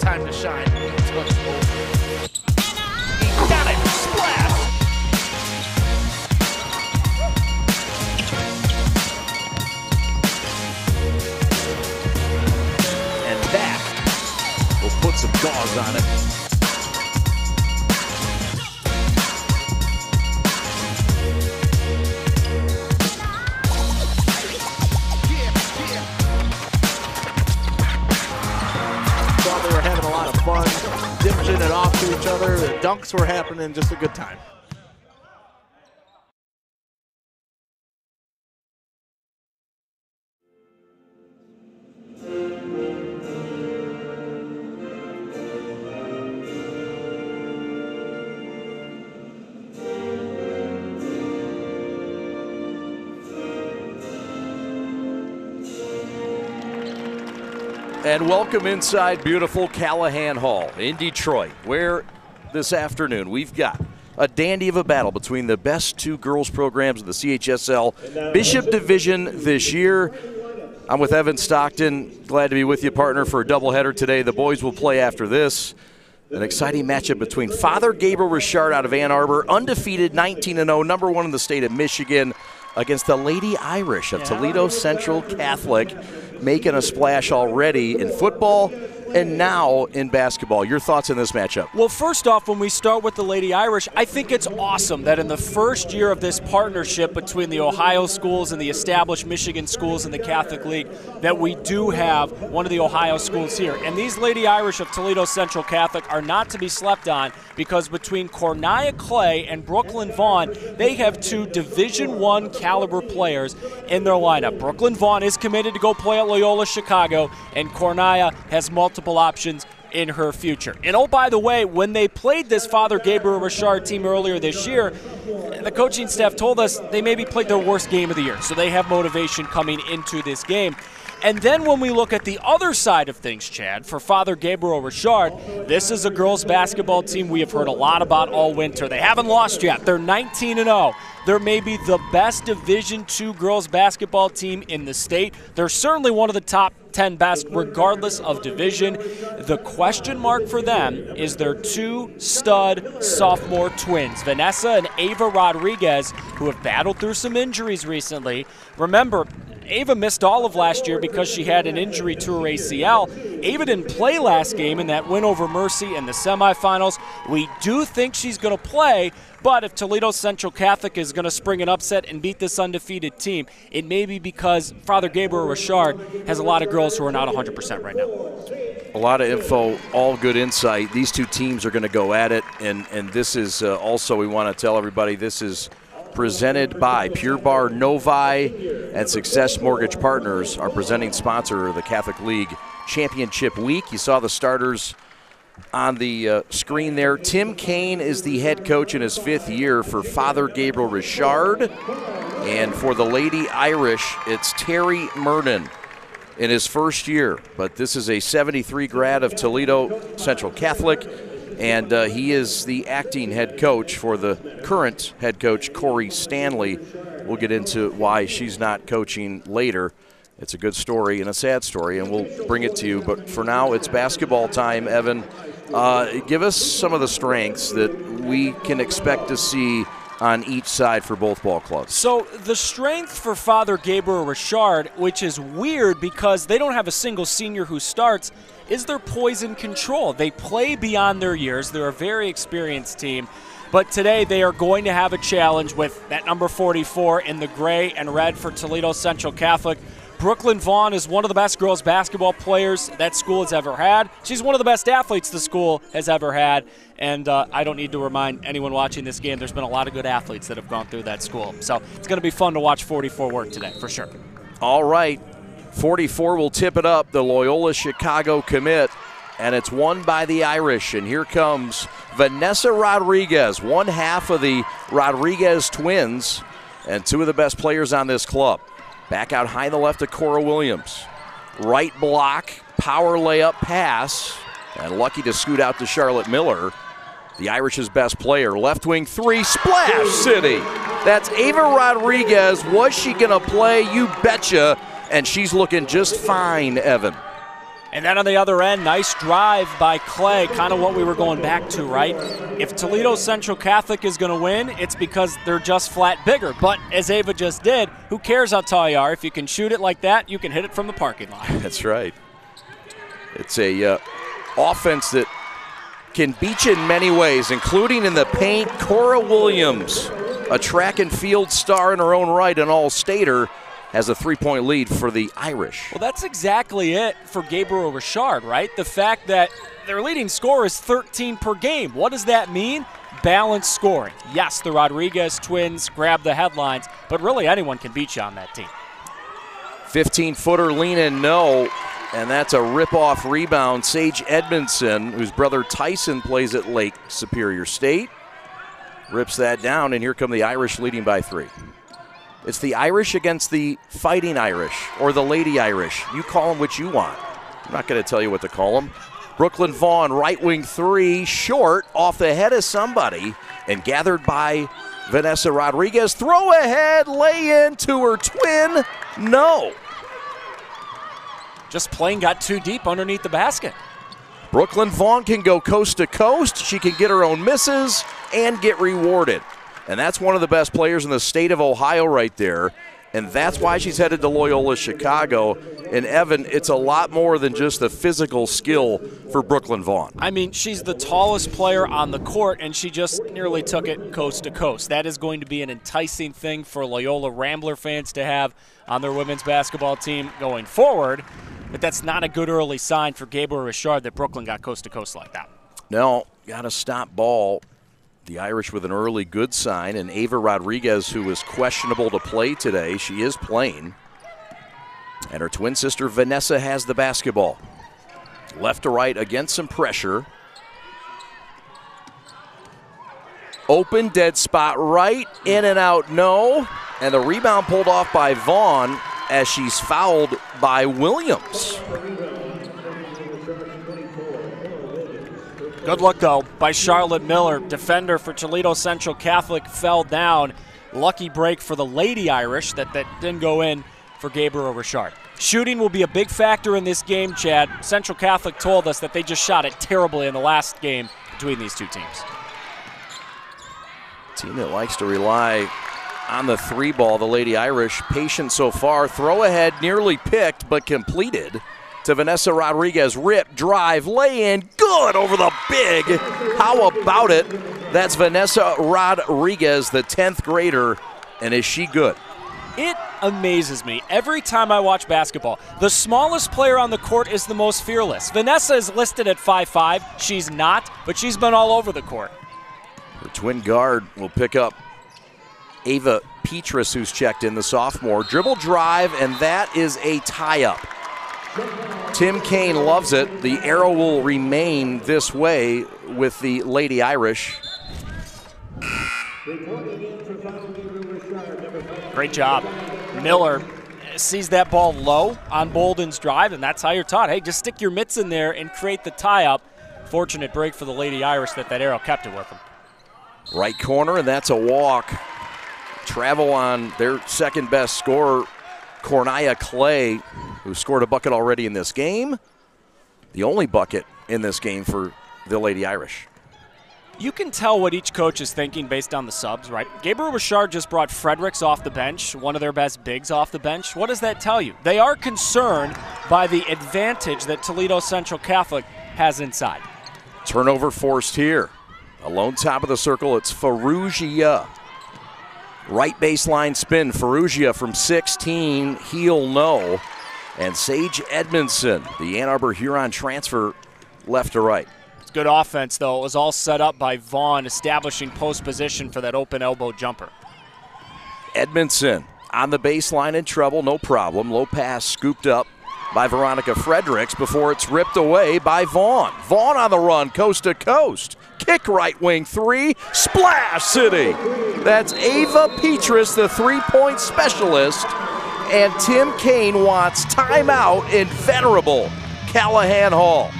time to shine. And that will put some gauze on it. To each other. The dunks were happening, just a good time. Welcome inside beautiful Calihan Hall in Detroit, where this afternoon we've got a dandy of a battle between the best two girls programs of the CHSL Bishop Division this year. I'm with Evan Stockton. Glad to be with you, partner, for a doubleheader today. The boys will play after this. An exciting matchup between Father Gabriel Richard out of Ann Arbor, undefeated 19 0, number one in the state of Michigan, against the Lady Irish of Toledo Central Catholic, making a splash already in football and now in basketball. Your thoughts on this matchup? Well, first off, when we start with the Lady Irish, I think it's awesome that in the first year of this partnership between the Ohio schools and the established Michigan schools in the Catholic League, that we do have one of the Ohio schools here. And these Lady Irish of Toledo Central Catholic are not to be slept on because between Cornia Clay and Brooklyn Vaughn, they have two Division One caliber players in their lineup. Brooklyn Vaughn is committed to go play at Loyola Chicago, and Cornia has multiple options in her future. And oh, by the way, when they played this Father Gabriel Richard team earlier this year, the coaching staff told us they maybe played their worst game of the year. So they have motivation coming into this game. And then when we look at the other side of things, Chad, for Father Gabriel Richard, this is a girls basketball team we have heard a lot about all winter. They haven't lost yet. They're 19 and 0. They're maybe the best Division II girls basketball team in the state. They're certainly one of the top 10 best, regardless of division. The question mark for them is their two stud sophomore twins, Vanessa and Ava Rodriguez, who have battled through some injuries recently. Remember, Ava missed all of last year because she had an injury to her ACL. Ava didn't play last game in that win over Mercy in the semifinals. We do think she's going to play, but if Toledo Central Catholic is going to spring an upset and beat this undefeated team, it may be because Father Gabriel Richard has a lot of girls who are not 100% right now. A lot of info, all good insight. These two teams are going to go at it, and and this is uh, also we want to tell everybody this is presented by Pure Barre Novi and Success Mortgage Partners, our presenting sponsor of the Catholic League Championship Week. You saw the starters on the uh, screen there. Tim Kane is the head coach in his fifth year for Father Gabriel Richard, and for the Lady Irish, it's Terry Murden in his first year. But this is a 73 grad of Toledo Central Catholic, and uh, he is the acting head coach for the current head coach, Corey Stanley. We'll get into why she's not coaching later. It's a good story and a sad story, and we'll bring it to you. But for now, it's basketball time, Evan. Uh, give us some of the strengths that we can expect to see on each side for both ball clubs. So the strength for Father Gabriel Richard, which is weird because they don't have a single senior who starts, is their poison control. They play beyond their years. They're a very experienced team. But today they are going to have a challenge with that number 44 in the gray and red for Toledo Central Catholic. Brooklyn Vaughn is one of the best girls basketball players that school has ever had. She's one of the best athletes the school has ever had. And uh, I don't need to remind anyone watching this game, there's been a lot of good athletes that have gone through that school. So it's going to be fun to watch 44 work today, for sure. All right. 44 will tip it up, the Loyola Chicago commit, and it's won by the Irish. And here comes Vanessa Rodriguez, one half of the Rodriguez twins, and two of the best players on this club. Back out high in the left to Cora Williams. Right block, power layup pass, and lucky to scoot out to Charlotte Miller. The Irish's best player, left wing three, splash city. That's Ava Rodriguez. Was she going to play? You betcha. And she's looking just fine, Evan. And then on the other end, nice drive by Clay, kind of what we were going back to, right? If Toledo Central Catholic is going to win, it's because they're just flat bigger. But as Ava just did, who cares how tall you are? If you can shoot it like that, you can hit it from the parking lot. That's right. It's a uh, offense that can beat you in many ways, including in the paint. Cora Williams, a track and field star in her own right, an all-stater, has a three point lead for the Irish. Well, that's exactly it for Gabriel Richard, right? The fact that their leading score is 13 per game. What does that mean? Balanced scoring. Yes, the Rodriguez twins grab the headlines, but really anyone can beat you on that team. 15 footer lean in, no. And that's a rip off rebound. Sage Edmondson, whose brother Tyson plays at Lake Superior State, rips that down, and here come the Irish leading by three. It's the Irish against the Fighting Irish or the Lady Irish. You call them what you want. I'm not going to tell you what to call them. Brooklyn Vaughn, right wing three, short, off the head of somebody, and gathered by Vanessa Rodriguez. Throw ahead, lay in to her twin. No. Just playing got too deep underneath the basket. Brooklyn Vaughn can go coast to coast. She can get her own misses and get rewarded. And that's one of the best players in the state of Ohio right there. And that's why she's headed to Loyola Chicago. And Evan, it's a lot more than just the physical skill for Brooklyn Vaughn. I mean, she's the tallest player on the court, and she just nearly took it coast to coast. That is going to be an enticing thing for Loyola Rambler fans to have on their women's basketball team going forward. But that's not a good early sign for Gabriel Richard that Brooklyn got coast to coast like that. No, got to stop ball the Irish with an early good sign, and Ava Rodriguez, who was questionable to play today, she is playing. And her twin sister Vanessa has the basketball. Left to right against some pressure. Open, dead spot right, in and out, no. And the rebound pulled off by Vaughn as she's fouled by Williams. Good look, though, by Charlotte Miller. Defender for Toledo Central Catholic fell down. Lucky break for the Lady Irish that, that didn't go in for Gabriel Richard. Shooting will be a big factor in this game, Chad. Central Catholic told us that they just shot it terribly in the last game between these two teams. Team that likes to rely on the three ball, the Lady Irish. Patient so far. Throw ahead, nearly picked, but completed to Vanessa Rodriguez. Rip, drive, lay in, good over the big. How about it? That's Vanessa Rodriguez, the 10th grader, and is she good? It amazes me every time I watch basketball. The smallest player on the court is the most fearless. Vanessa is listed at 5'5. She's not, but she's been all over the court. Her twin guard will pick up Ava Petrus, who's checked in, the sophomore. Dribble drive, and that is a tie up. Tim Kane loves it. The arrow will remain this way with the Lady Irish. Great job. Miller sees that ball low on Bolden's drive, and that's how you're taught. Hey, just stick your mitts in there and create the tie up. Fortunate break for the Lady Irish that that arrow kept it with them. Right corner, and that's a walk. Travel on their second best scorer, Cornaya Clay, who scored a bucket already in this game. The only bucket in this game for the Lady Irish. You can tell what each coach is thinking based on the subs, right? Gabriel Richard just brought Fredericks off the bench, one of their best bigs off the bench. What does that tell you? They are concerned by the advantage that Toledo Central Catholic has inside. Turnover forced here. Alone top of the circle, it's Ferrugia. Right baseline spin, Ferrugia from 16, heel no. And Sage Edmondson, the Ann Arbor Huron transfer, left to right. It's good offense, though. It was all set up by Vaughn establishing post position for that open elbow jumper. Edmondson on the baseline in trouble, no problem. Low pass scooped up by Veronica Fredericks before it's ripped away by Vaughn. Vaughn on the run, coast to coast. Kick right wing three, splash city. That's Ava Petrus, the three point specialist. And Tim Kane wants timeout in venerable Calihan Hall.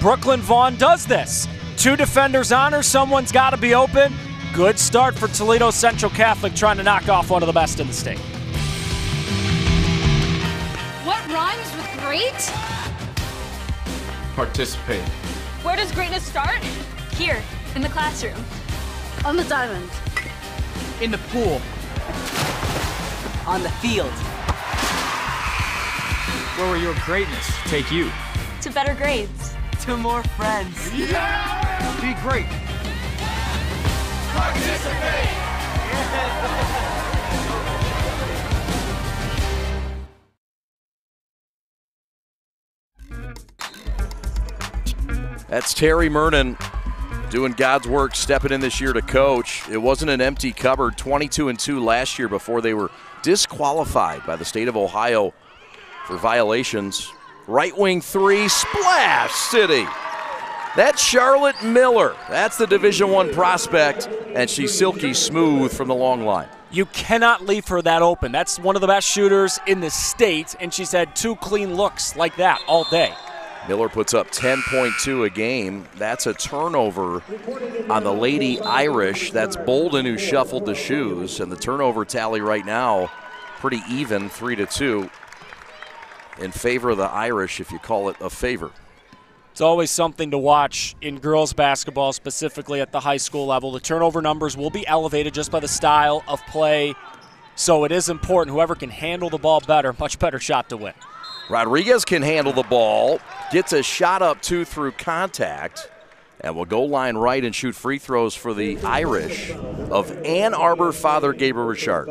Brooklyn Vaughn does this. Two defenders on her, someone's got to be open. Good start for Toledo Central Catholic trying to knock off one of the best in the state. What rhymes with great? Participate. Where does greatness start? Here, in the classroom. On the diamond. In the pool. On the field. Where will your greatness take you? To better grades. To more friends. Yeah! Be great. Participate! That's Terry Mernon doing God's work, stepping in this year to coach. It wasn't an empty cupboard. 22 and 2 last year before they were disqualified by the state of Ohio for violations. Right wing three, splash city. That's Charlotte Miller. That's the Division One prospect, and she's silky smooth from the long line. You cannot leave her that open. That's one of the best shooters in the state, and she's had two clean looks like that all day. Miller puts up 10.2 a game. That's a turnover on the Lady Irish. That's Bolden who shuffled the shoes, and the turnover tally right now pretty even, three to two, in favor of the Irish, if you call it a favor. It's always something to watch in girls basketball, specifically at the high school level. The turnover numbers will be elevated just by the style of play, so it is important. Whoever can handle the ball better, much better shot to win. Rodriguez can handle the ball, gets a shot up two through contact, and will go line right and shoot free throws for the Irish of Ann Arbor father Gabriel Richard.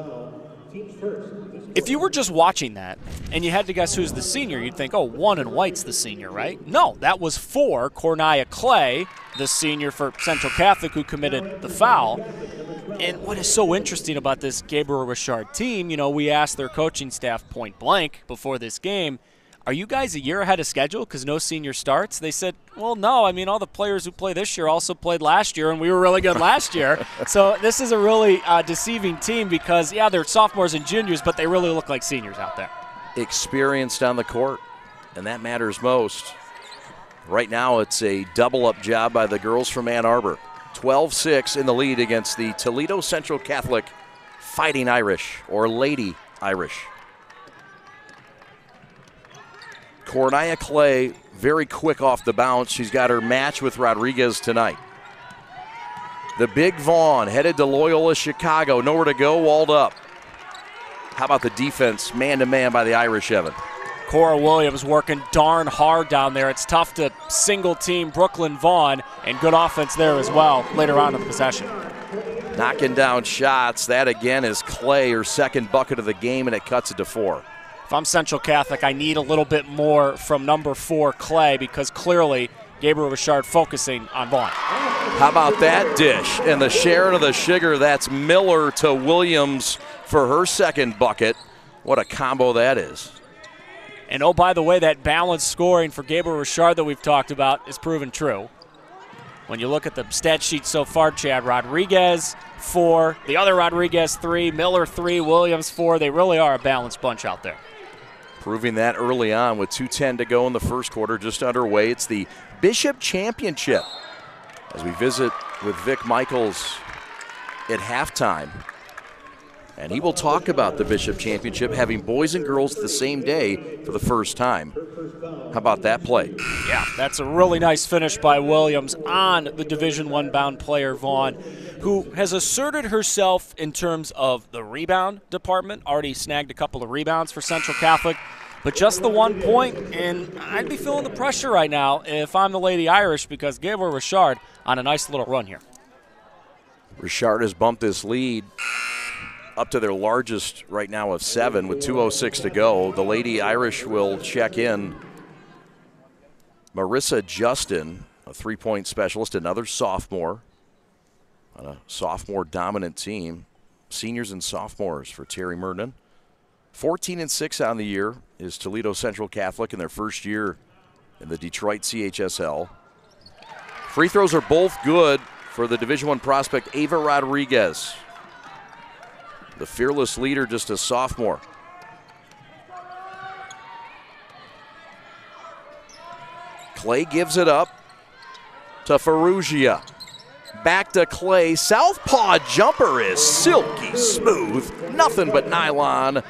If you were just watching that and you had to guess who's the senior, you'd think, oh, one and White's the senior, right? No, that was for Cornia Clay, the senior for Central Catholic who committed the foul. And what is so interesting about this Gabriel Richard team, you know, we asked their coaching staff point blank before this game, are you guys a year ahead of schedule because no senior starts? They said, well, no. I mean, all the players who play this year also played last year, and we were really good last year. so this is a really uh, deceiving team because, yeah, they're sophomores and juniors, but they really look like seniors out there. Experienced on the court, and that matters most. Right now, it's a double up job by the girls from Ann Arbor. 12 6 in the lead against the Toledo Central Catholic Fighting Irish or Lady Irish. Cornia Clay, very quick off the bounce. She's got her match with Rodriguez tonight. The big Vaughn headed to Loyola Chicago. Nowhere to go, walled up. How about the defense, man to man by the Irish, Evan? Cora Williams working darn hard down there. It's tough to single team Brooklyn Vaughn, and good offense there as well later on in the possession. Knocking down shots. That again is Clay, her second bucket of the game, and it cuts it to four. If I'm Central Catholic, I need a little bit more from number four, Clay, because clearly Gabriel Richard focusing on Vaughn. How about that dish? And the sharing of the sugar, that's Miller to Williams for her second bucket. What a combo that is. And oh, by the way, that balanced scoring for Gabriel Richard that we've talked about is proven true. When you look at the stat sheet so far, Chad Rodriguez, four, the other Rodriguez, three, Miller, three, Williams, four. They really are a balanced bunch out there proving that early on with 2.10 to go in the first quarter, just underway. It's the Bishop Championship as we visit with Vic Michaels at halftime. And he will talk about the Bishop Championship having boys and girls the same day for the first time. How about that play? Yeah, that's a really nice finish by Williams on the Division One bound player Vaughn, who has asserted herself in terms of the rebound department. Already snagged a couple of rebounds for Central Catholic but just the one point, and I'd be feeling the pressure right now if I'm the Lady Irish because Gabriel Richard on a nice little run here. Richard has bumped this lead up to their largest right now of seven with 2.06 to go. The Lady Irish will check in. Marissa Justin, a three point specialist, another sophomore on a sophomore dominant team. Seniors and sophomores for Terry Mernon. 14 and 6 on the year is Toledo Central Catholic in their first year in the Detroit CHSL. Free throws are both good for the Division One prospect Ava Rodriguez. The fearless leader, just a sophomore. Clay gives it up to Ferrugia. Back to Clay. Southpaw jumper is silky smooth. Nothing but nylon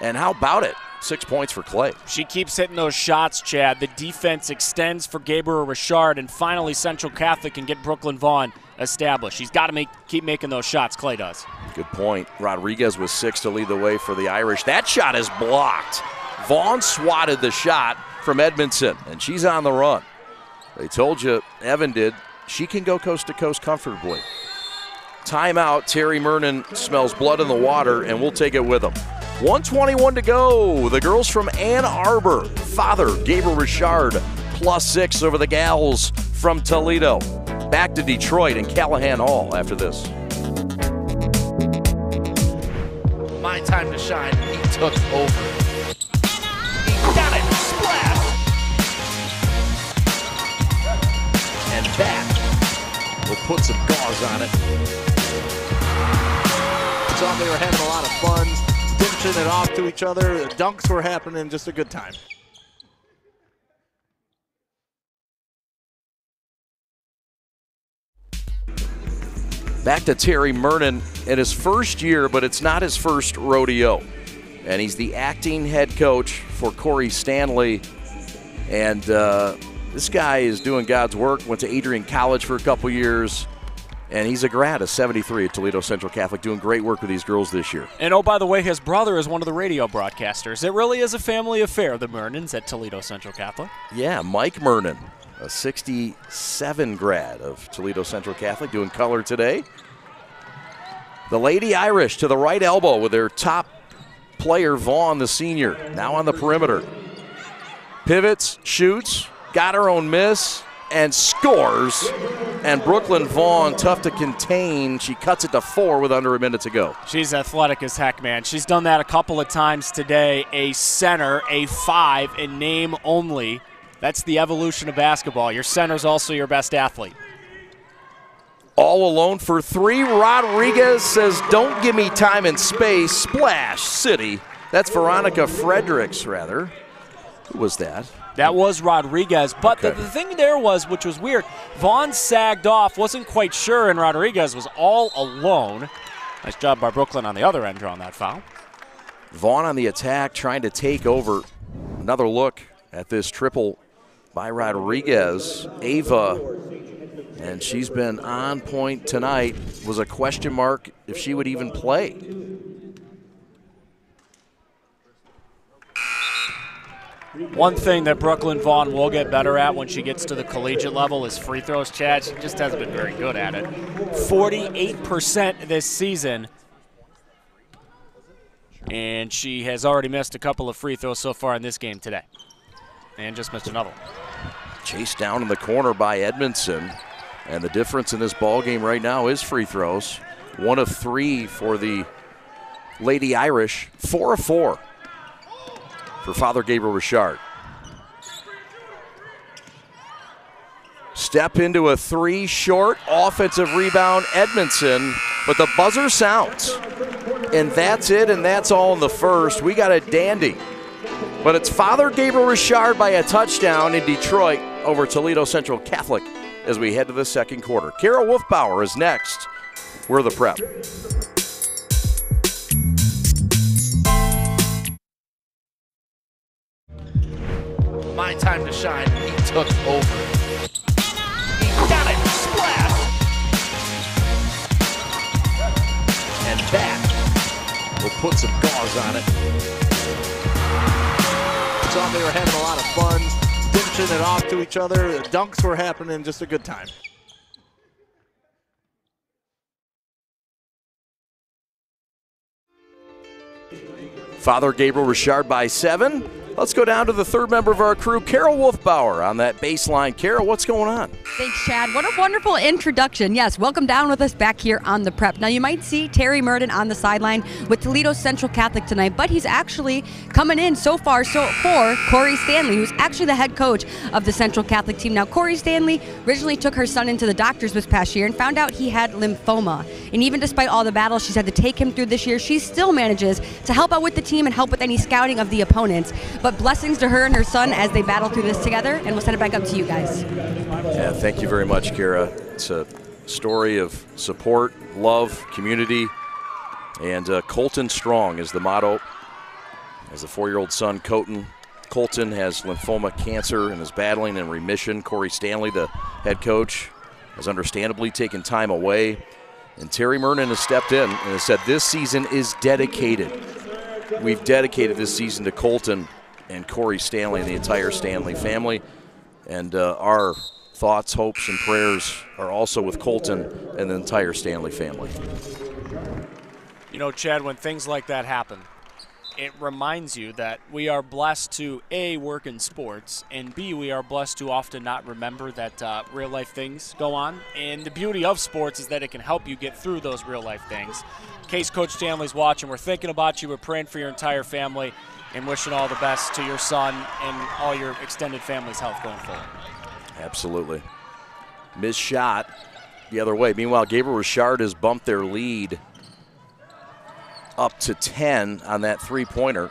and how about it? six points for Clay. She keeps hitting those shots, Chad. The defense extends for Gabriel Richard, and finally Central Catholic can get Brooklyn Vaughn established. He's got to make keep making those shots. Clay does. Good point. Rodriguez was six to lead the way for the Irish. That shot is blocked. Vaughn swatted the shot from Edmondson, and she's on the run. They told you, Evan did, she can go coast to coast comfortably. Timeout. Terry Mernon smells blood in the water, and we'll take it with him. 121 to go. The girls from Ann Arbor. Father, Gabriel Richard, plus six over the gals from Toledo. Back to Detroit and Calihan Hall after this. My time to shine. He took over. He got it. Splash. And that will put some gauze on it. Saw they were having a lot of fun, dishing it off to each other. The dunks were happening. Just a good time. Back to Terry Mernon in his first year, but it's not his first rodeo. And he's the acting head coach for Corey Stanley. And uh, this guy is doing God's work. Went to Adrian College for a couple years. And he's a grad of 73 at Toledo Central Catholic, doing great work with these girls this year. And oh, by the way, his brother is one of the radio broadcasters. It really is a family affair, the Mernons at Toledo Central Catholic. Yeah, Mike Mernon, a 67 grad of Toledo Central Catholic, doing color today. The Lady Irish to the right elbow with their top player, Vaughn, the senior, now on the perimeter. Pivots, shoots, got her own miss, and scores. And Brooklyn Vaughn, tough to contain. She cuts it to four with under a minute to go. She's athletic as heck, man. She's done that a couple of times today. A center, a five, in name only. That's the evolution of basketball. Your center's also your best athlete. All alone for three. Rodriguez says, Don't give me time and space. Splash City. That's Veronica Fredericks, rather. Who was that? That was Rodriguez. But Okay. the, the thing there was, which was weird, Vaughn sagged off, wasn't quite sure, and Rodriguez was all alone. Nice job by Brooklyn on the other end drawing that foul. Vaughn on the attack, trying to take over. Another look at this triple by Rodriguez. Ava, and she's been on point tonight. Was a question mark if she would even play. One thing that Brooklyn Vaughn will get better at when she gets to the collegiate level is free throws, Chad. She just hasn't been very good at it. 48% this season. And she has already missed a couple of free throws so far in this game today. And just missed another. Chased down in the corner by Edmondson. And the difference in this ball game right now is free throws. One of three for the Lady Irish. Four of four for Father Gabriel Richard. Step into a three short offensive rebound, Edmondson, but the buzzer sounds. And that's it, and that's all in the first. We got a dandy. But it's Father Gabriel Richard by a touchdown in Detroit over Toledo Central Catholic as we head to the second quarter. Carol Wolfbauer is next. We're the prep. My time to shine. He took over. He got it. Splash. And that will put some gauze on it. Saw they were having a lot of fun, dishing it off to each other. The dunks were happening. Just a good time. Father Gabriel Richard by seven. Let's go down to the third member of our crew, Carol Wolfbauer, on that baseline. Carol, what's going on? Thanks, Chad. What a wonderful introduction. Yes, welcome down with us back here on the prep. Now, you might see Terry Murden on the sideline with Toledo Central Catholic tonight, but he's actually coming in so far so for Corey Stanley, who's actually the head coach of the Central Catholic team. Now, Corey Stanley originally took her son into the doctors this past year and found out he had lymphoma. And even despite all the battles she's had to take him through this year, she still manages to help out with the team and help with any scouting of the opponents. But blessings to her and her son as they battle through this together, and we'll send it back up to you guys. Yeah, thank you very much, Kara. It's a story of support, love, community, and uh, Colton Strong is the motto as the four-year-old son, Colton, Colton has lymphoma cancer and is battling in remission. Corey Stanley, the head coach, has understandably taken time away. And Terry Mernon has stepped in and has said this season is dedicated. We've dedicated this season to Colton and Corey Stanley and the entire Stanley family. And uh, our thoughts, hopes, and prayers are also with Colton and the entire Stanley family. You know, Chad, when things like that happen, it reminds you that we are blessed to A, work in sports, and B, we are blessed to often not remember that uh, real life things go on. And the beauty of sports is that it can help you get through those real life things. In case Coach Stanley's watching, we're thinking about you, we're praying for your entire family, and wishing all the best to your son and all your extended family's health going forward. Absolutely. Missed shot the other way. Meanwhile, Gabriel Richard has bumped their lead up to 10 on that three pointer.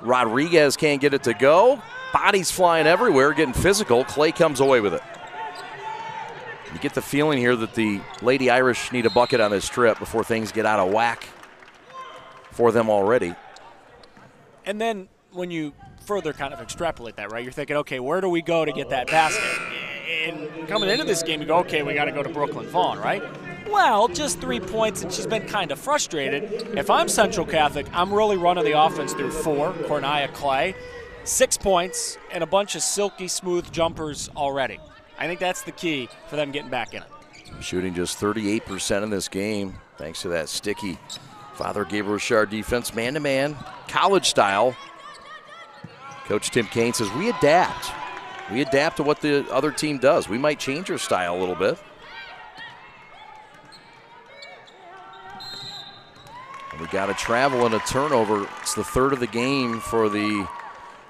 Rodriguez can't get it to go. Bodies flying everywhere, getting physical. Clay comes away with it. You get the feeling here that the Lady Irish need a bucket on this trip before things get out of whack for them already. And then when you further kind of extrapolate that, right, you're thinking, okay, where do we go to get that basket? And coming into this game, you go, okay, we got to go to Brooklyn Vaughn, right? Well, just three points, and she's been kind of frustrated. If I'm Central Catholic, I'm really running the offense through four, Cornelia Clay, six points, and a bunch of silky smooth jumpers already. I think that's the key for them getting back in it. Shooting just 38% in this game, thanks to that sticky Father Gabriel Richard defense, man to man, college style. Coach Tim Kane says we adapt. We adapt to what the other team does. We might change our style a little bit. And we got a travel and a turnover. It's the third of the game for the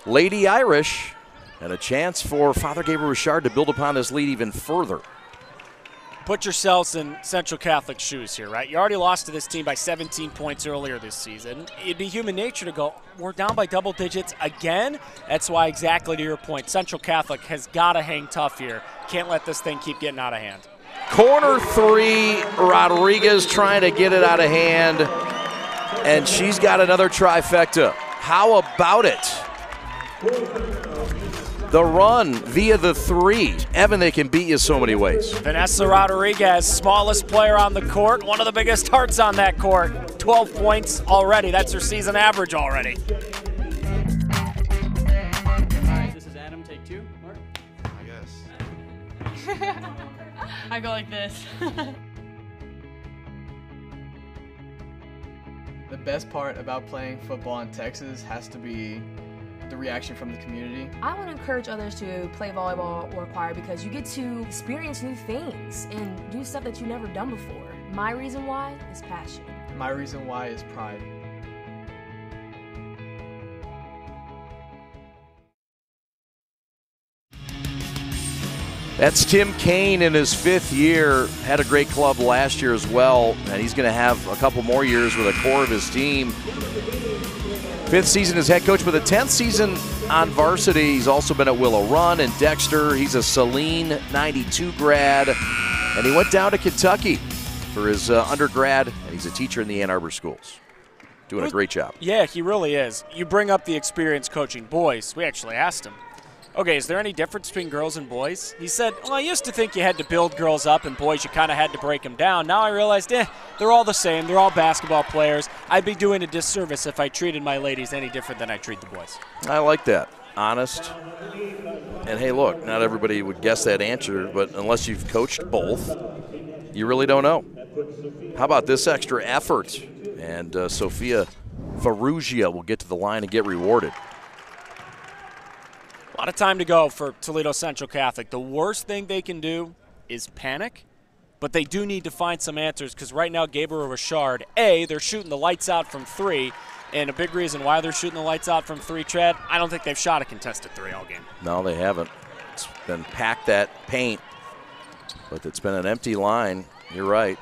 Lady Irish, and a chance for Father Gabriel Richard to build upon this lead even further. Put yourselves in Central Catholic shoes here, right? You already lost to this team by 17 points earlier this season. It'd be human nature to go, we're down by double digits again. That's why, exactly to your point, Central Catholic has got to hang tough here. Can't let this thing keep getting out of hand. Corner three, Rodriguez trying to get it out of hand, and she's got another trifecta. How about it? The run via the three. Evan, they can beat you so many ways. Vanessa Rodriguez, smallest player on the court, one of the biggest hearts on that court. 12 points already. That's her season average already. This is Adam, take two. Mark? I guess. I go like this. The best part about playing football in Texas has to be the reaction from the community. I want to encourage others to play volleyball or choir because you get to experience new things and do stuff that you've never done before. My reason why is passion. My reason why is pride. That's Tim Kane in his fifth year. Had a great club last year as well, and he's going to have a couple more years with a core of his team. Fifth season as head coach, with the 10th season on varsity. He's also been at Willow Run and Dexter. He's a Saline 92 grad, and he went down to Kentucky for his uh, undergrad, and he's a teacher in the Ann Arbor schools. Doing a great job. Yeah, he really is. You bring up the experience coaching boys. We actually asked him, okay, is there any difference between girls and boys? He said, well, I used to think you had to build girls up and boys, you kind of had to break them down. Now I realized, eh, they're all the same. They're all basketball players. I'd be doing a disservice if I treated my ladies any different than I treat the boys. I like that. Honest. And hey, look, not everybody would guess that answer, but unless you've coached both, you really don't know. How about this extra effort? And uh, Sophia Ferrugia will get to the line and get rewarded. A lot of time to go for Toledo Central Catholic. The worst thing they can do is panic, but they do need to find some answers because right now, Gabriel Richard, A, they're shooting the lights out from three, and a big reason why they're shooting the lights out from three, Chad, I don't think they've shot a contested three all game. No, they haven't. It's been packed that paint, but it's been an empty line. You're right.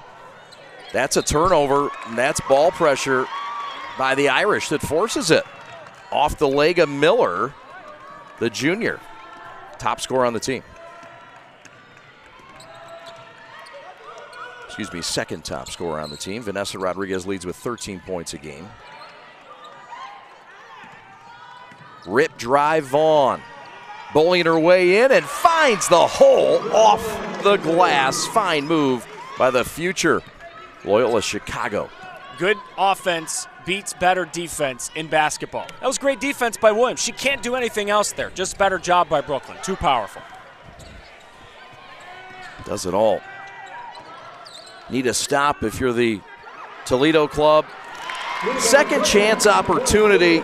That's a turnover, and that's ball pressure by the Irish that forces it off the leg of Miller, the junior, top scorer on the team. Excuse me, second top scorer on the team. Vanessa Rodriguez leads with 13 points a game. Rip drive Vaughn. Bowling her way in and finds the hole off the glass. Fine move by the future Loyola Chicago. Good offense beats better defense in basketball. That was great defense by Williams. She can't do anything else there. Just better job by Brooklyn. Too powerful. Does it all. Need a stop if you're the Toledo club. Second chance opportunity,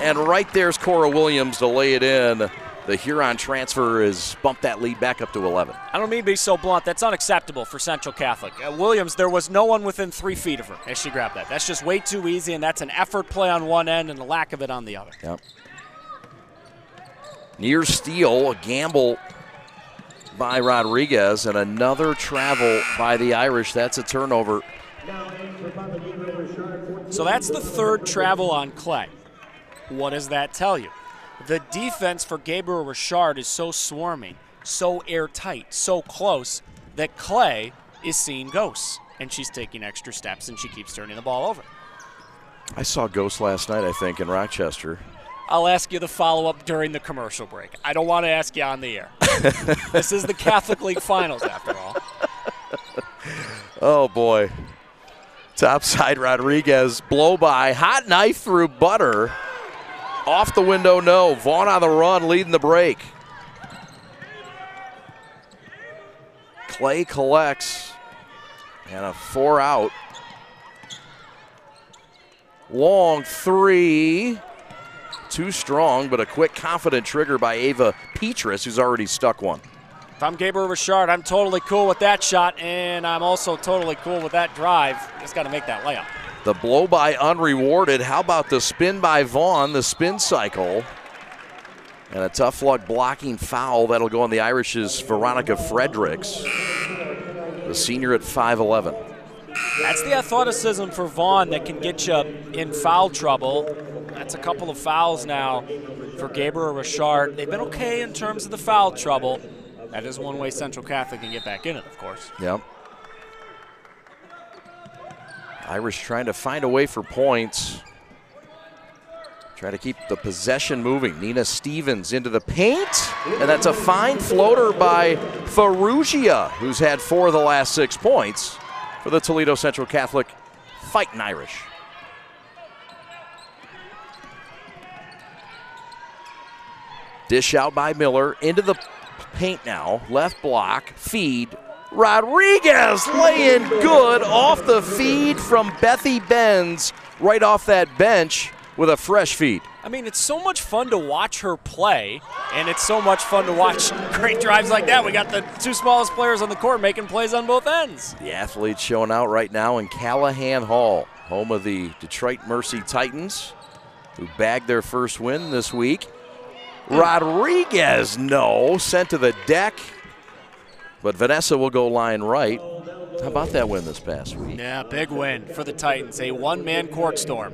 and right there's Cora Williams to lay it in. The Huron transfer has bumped that lead back up to 11. I don't mean to be so blunt. That's unacceptable for Central Catholic. Uh, Williams, there was no one within three feet of her as she grabbed that. That's just way too easy, and that's an effort play on one end and a lack of it on the other. Yep. Near steal, a gamble by Rodriguez, and another travel by the Irish. That's a turnover. So that's the third travel on Clay. What does that tell you? The defense for Gabriel Richard is so swarming, so airtight, so close that Clay is seeing ghosts. And she's taking extra steps and she keeps turning the ball over. I saw ghosts last night, I think, in Rochester. I'll ask you the follow up during the commercial break. I don't want to ask you on the air. this is the Catholic League Finals, after all. Oh, boy. Topside Rodriguez, blow by, hot knife through butter. Off the window, no. Vaughn on the run, leading the break. Clay collects, and a four out. Long three. Too strong, but a quick, confident trigger by Ava Petrus, who's already stuck one. If I'm Gabriel Richard, I'm totally cool with that shot, and I'm also totally cool with that drive. Just got to make that layup. The blow by unrewarded. How about the spin by Vaughn, the spin cycle? And a tough luck blocking foul that'll go on the Irish's Veronica Fredericks, the senior at 5'11. That's the athleticism for Vaughn that can get you in foul trouble. That's a couple of fouls now for Gabriel Richard. They've been okay in terms of the foul trouble. That is one way Central Catholic can get back in it, of course. Yep. Irish trying to find a way for points. Try to keep the possession moving. Nina Stevens into the paint. And that's a fine floater by Ferrugia, who's had four of the last six points for the Toledo Central Catholic Fighting Irish. Dish out by Miller into the paint now. Left block, feed, Rodriguez laying good off the feed from Bethy Benz, right off that bench with a fresh feed. I mean, it's so much fun to watch her play, and it's so much fun to watch great drives like that. We got the two smallest players on the court making plays on both ends. The athletes showing out right now in Calihan Hall, home of the Detroit Mercy Titans, who bagged their first win this week. Hmm. Rodriguez, no, sent to the deck. But Vanessa will go line right. How about that win this past week? Yeah, big win for the Titans. A one man court storm.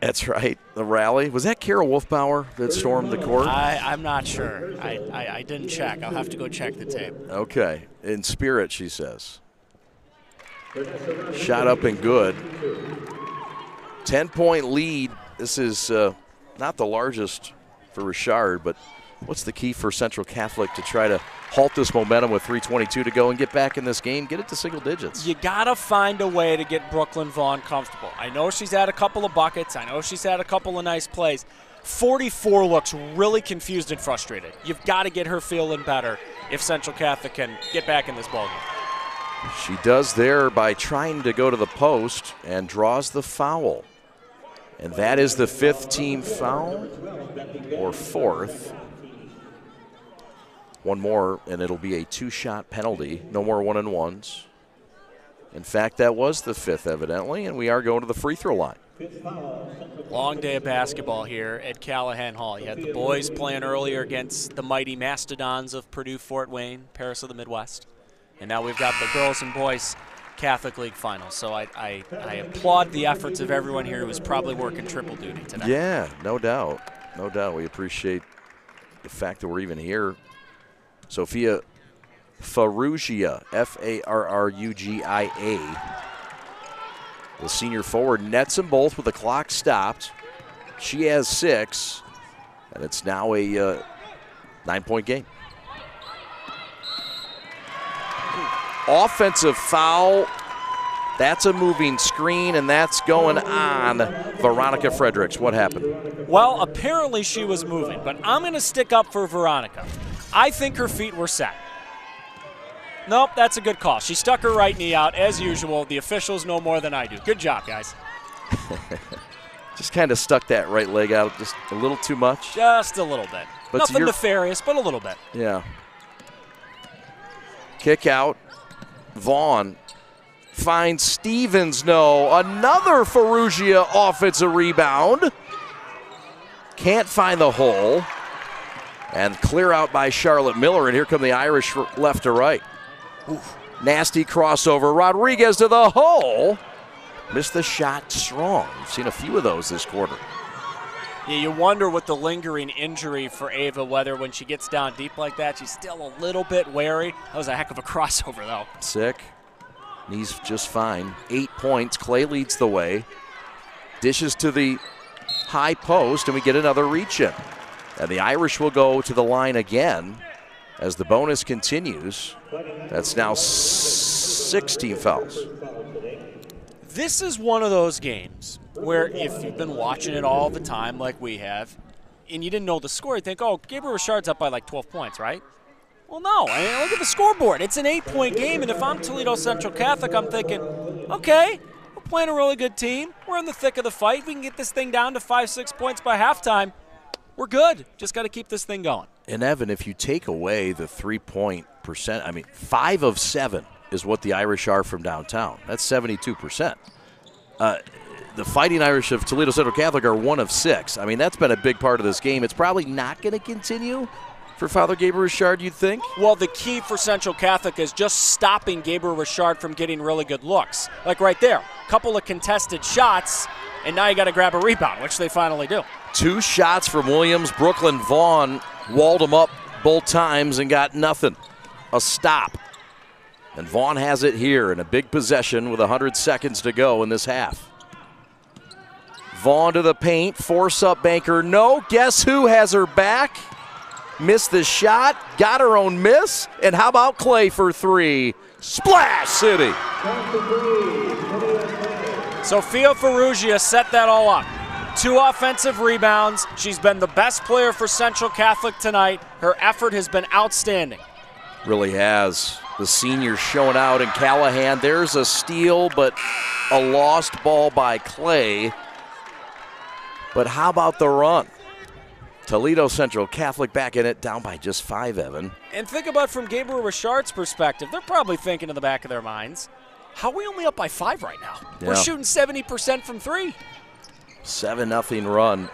That's right. The rally. Was that Carol Wolfbauer that stormed the court? I, I'm not sure. I, I, I didn't check. I'll have to go check the tape. Okay. In spirit, she says. Shot up and good. 10 point lead. This is uh, not the largest for Richard, but what's the key for Central Catholic to try to halt this momentum with 322 to go and get back in this game, get it to single digits? You got to find a way to get Brooklyn Vaughn comfortable. I know she's had a couple of buckets, I know she's had a couple of nice plays. 44 looks really confused and frustrated. You've got to get her feeling better if Central Catholic can get back in this ballgame. She does there by trying to go to the post and draws the foul. And that is the fifth team foul or fourth. One more, and it'll be a two shot penalty. No more one and ones. In fact, that was the fifth, evidently, and we are going to the free throw line. Long day of basketball here at Calihan Hall. You had the boys playing earlier against the mighty Mastodons of Purdue Fort Wayne, Paris of the Midwest. And now we've got the girls and boys Catholic League Finals. So I, I, I applaud the efforts of everyone here who is probably working triple duty tonight. Yeah, no doubt. No doubt. We appreciate the fact that we're even here. Sophia Farrugia, F A R R U G I A. The senior forward nets them both with the clock stopped. She has six. And it's now a uh, nine point game. Offensive foul. That's a moving screen, and that's going on Veronica Fredericks. What happened? Well, apparently she was moving, but I'm going to stick up for Veronica. I think her feet were set. Nope, that's a good call. She stuck her right knee out, as usual. The officials know more than I do. Good job, guys. just kind of stuck that right leg out just a little too much. Just a little bit. But Nothing nefarious, but a little bit. Yeah. Kick out. Vaughn finds Stevens. No. Another Farrugia offensive rebound. Can't find the hole. And clear out by Charlotte Miller. And here come the Irish left to right. Nasty crossover. Rodriguez to the hole. Missed the shot strong. We've seen a few of those this quarter. Yeah, you wonder with the lingering injury for Ava whether when she gets down deep like that, she's still a little bit wary. That was a heck of a crossover, though. Sick. Knees just fine. Eight points. Clay leads the way. Dishes to the high post, and we get another reach in. And the Irish will go to the line again as the bonus continues. That's now 16 fouls. This is one of those games where if you've been watching it all the time like we have, and you didn't know the score, you think, oh, Gabriel Richard's up by like 12 points, right? Well, no. I mean, look at the scoreboard. It's an eight-point game, and if I'm Toledo Central Catholic, I'm thinking, okay, we're playing a really good team. We're in the thick of the fight. We can get this thing down to five, six points by halftime. We're good. Just got to keep this thing going. And Evan, if you take away the three point percent, I mean, five of seven is what the Irish are from downtown. That's 72%. Uh, the Fighting Irish of Toledo Central Catholic are one of six. I mean, that's been a big part of this game. It's probably not going to continue for Father Gabriel Richard, you'd think? Well, the key for Central Catholic is just stopping Gabriel Richard from getting really good looks. Like right there, couple of contested shots, and now you got to grab a rebound, which they finally do. Two shots from Williams. Brooklyn Vaughn walled him up both times and got nothing. A stop. And Vaughn has it here in a big possession with 100 seconds to go in this half. Vaughn to the paint, force up banker. No, guess who has her back? Missed the shot, got her own miss. And how about Clay for three? Splash City. Sophia Farrugia set that all up. Two offensive rebounds. She's been the best player for Central Catholic tonight. Her effort has been outstanding. Really has. The senior showing out in Calihan. There's a steal, but a lost ball by Clay. But how about the run? Toledo Central Catholic back in it, down by just five, Evan. And think about from Gabriel Richard's perspective, they're probably thinking in the back of their minds, how are we only up by five right now? We're shooting 70% from three. 7 nothing run.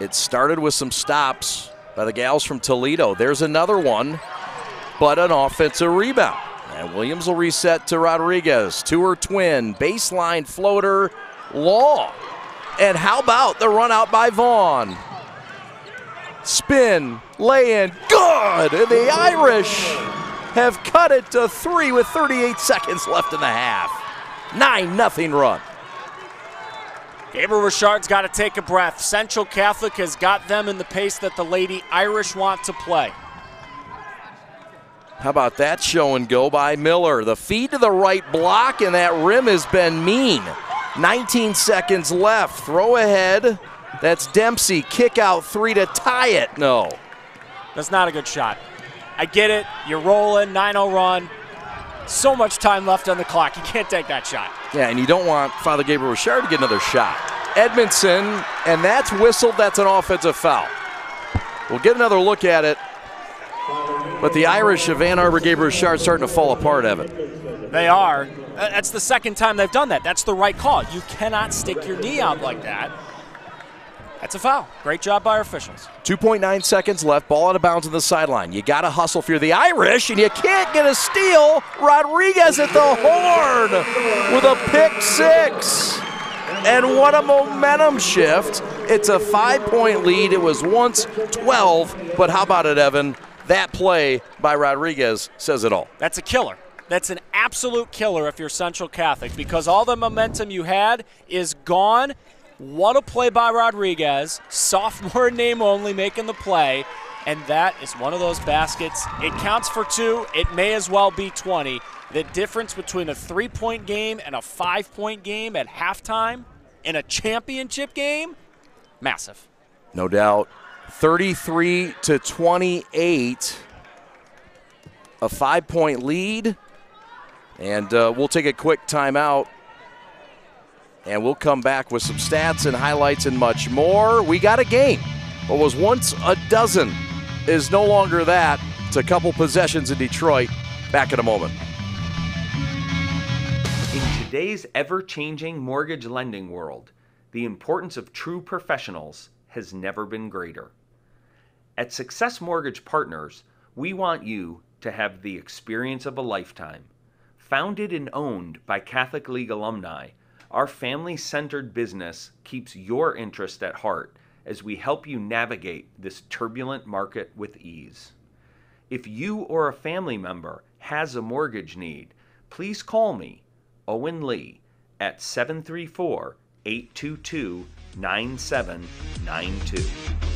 It started with some stops by the gals from Toledo. There's another one, but an offensive rebound. And Williams will reset to Rodriguez. To her twin. Baseline floater, long. And how about the run out by Vaughn? Spin, lay in, good! And the Irish have cut it to three with 38 seconds left in the half. 9 nothing run. Gabriel Richard's got to take a breath. Central Catholic has got them in the pace that the Lady Irish want to play. How about that show and go by Miller? The feed to the right block, and that rim has been mean. 19 seconds left. Throw ahead. That's Dempsey. Kick out three to tie it. No. That's not a good shot. I get it. You're rolling, 9 0 run. So much time left on the clock. You can't take that shot. Yeah, and you don't want Father Gabriel Richard to get another shot. Edmondson, and that's whistled. That's an offensive foul. We'll get another look at it. But the Irish of Ann Arbor Gabriel Richard starting to fall apart, Evan. They are. That's the second time they've done that. That's the right call. You cannot stick your knee out like that. That's a foul. Great job by our officials. 2.9 seconds left. Ball out of bounds on the sideline. You got to hustle if you're the Irish, and you can't get a steal. Rodriguez at the horn with a pick six. And what a momentum shift. It's a five point lead. It was once 12, but how about it, Evan? That play by Rodriguez says it all. That's a killer. That's an absolute killer if you're Central Catholic because all the momentum you had is gone. What a play by Rodriguez. Sophomore name only making the play. And that is one of those baskets. It counts for two. It may as well be 20. The difference between a three point game and a five point game at halftime in a championship game, massive. No doubt. 33 to 28. A five point lead. And uh, we'll take a quick timeout. And we'll come back with some stats and highlights and much more. We got a game. What was once a dozen is no longer that. It's a couple possessions in Detroit. Back in a moment. In today's ever changing mortgage lending world, the importance of true professionals has never been greater. At Success Mortgage Partners, we want you to have the experience of a lifetime. Founded and owned by Catholic League alumni, our family centered business keeps your interest at heart as we help you navigate this turbulent market with ease. If you or a family member has a mortgage need, please call me, Owen Lee, at 734 822 9792.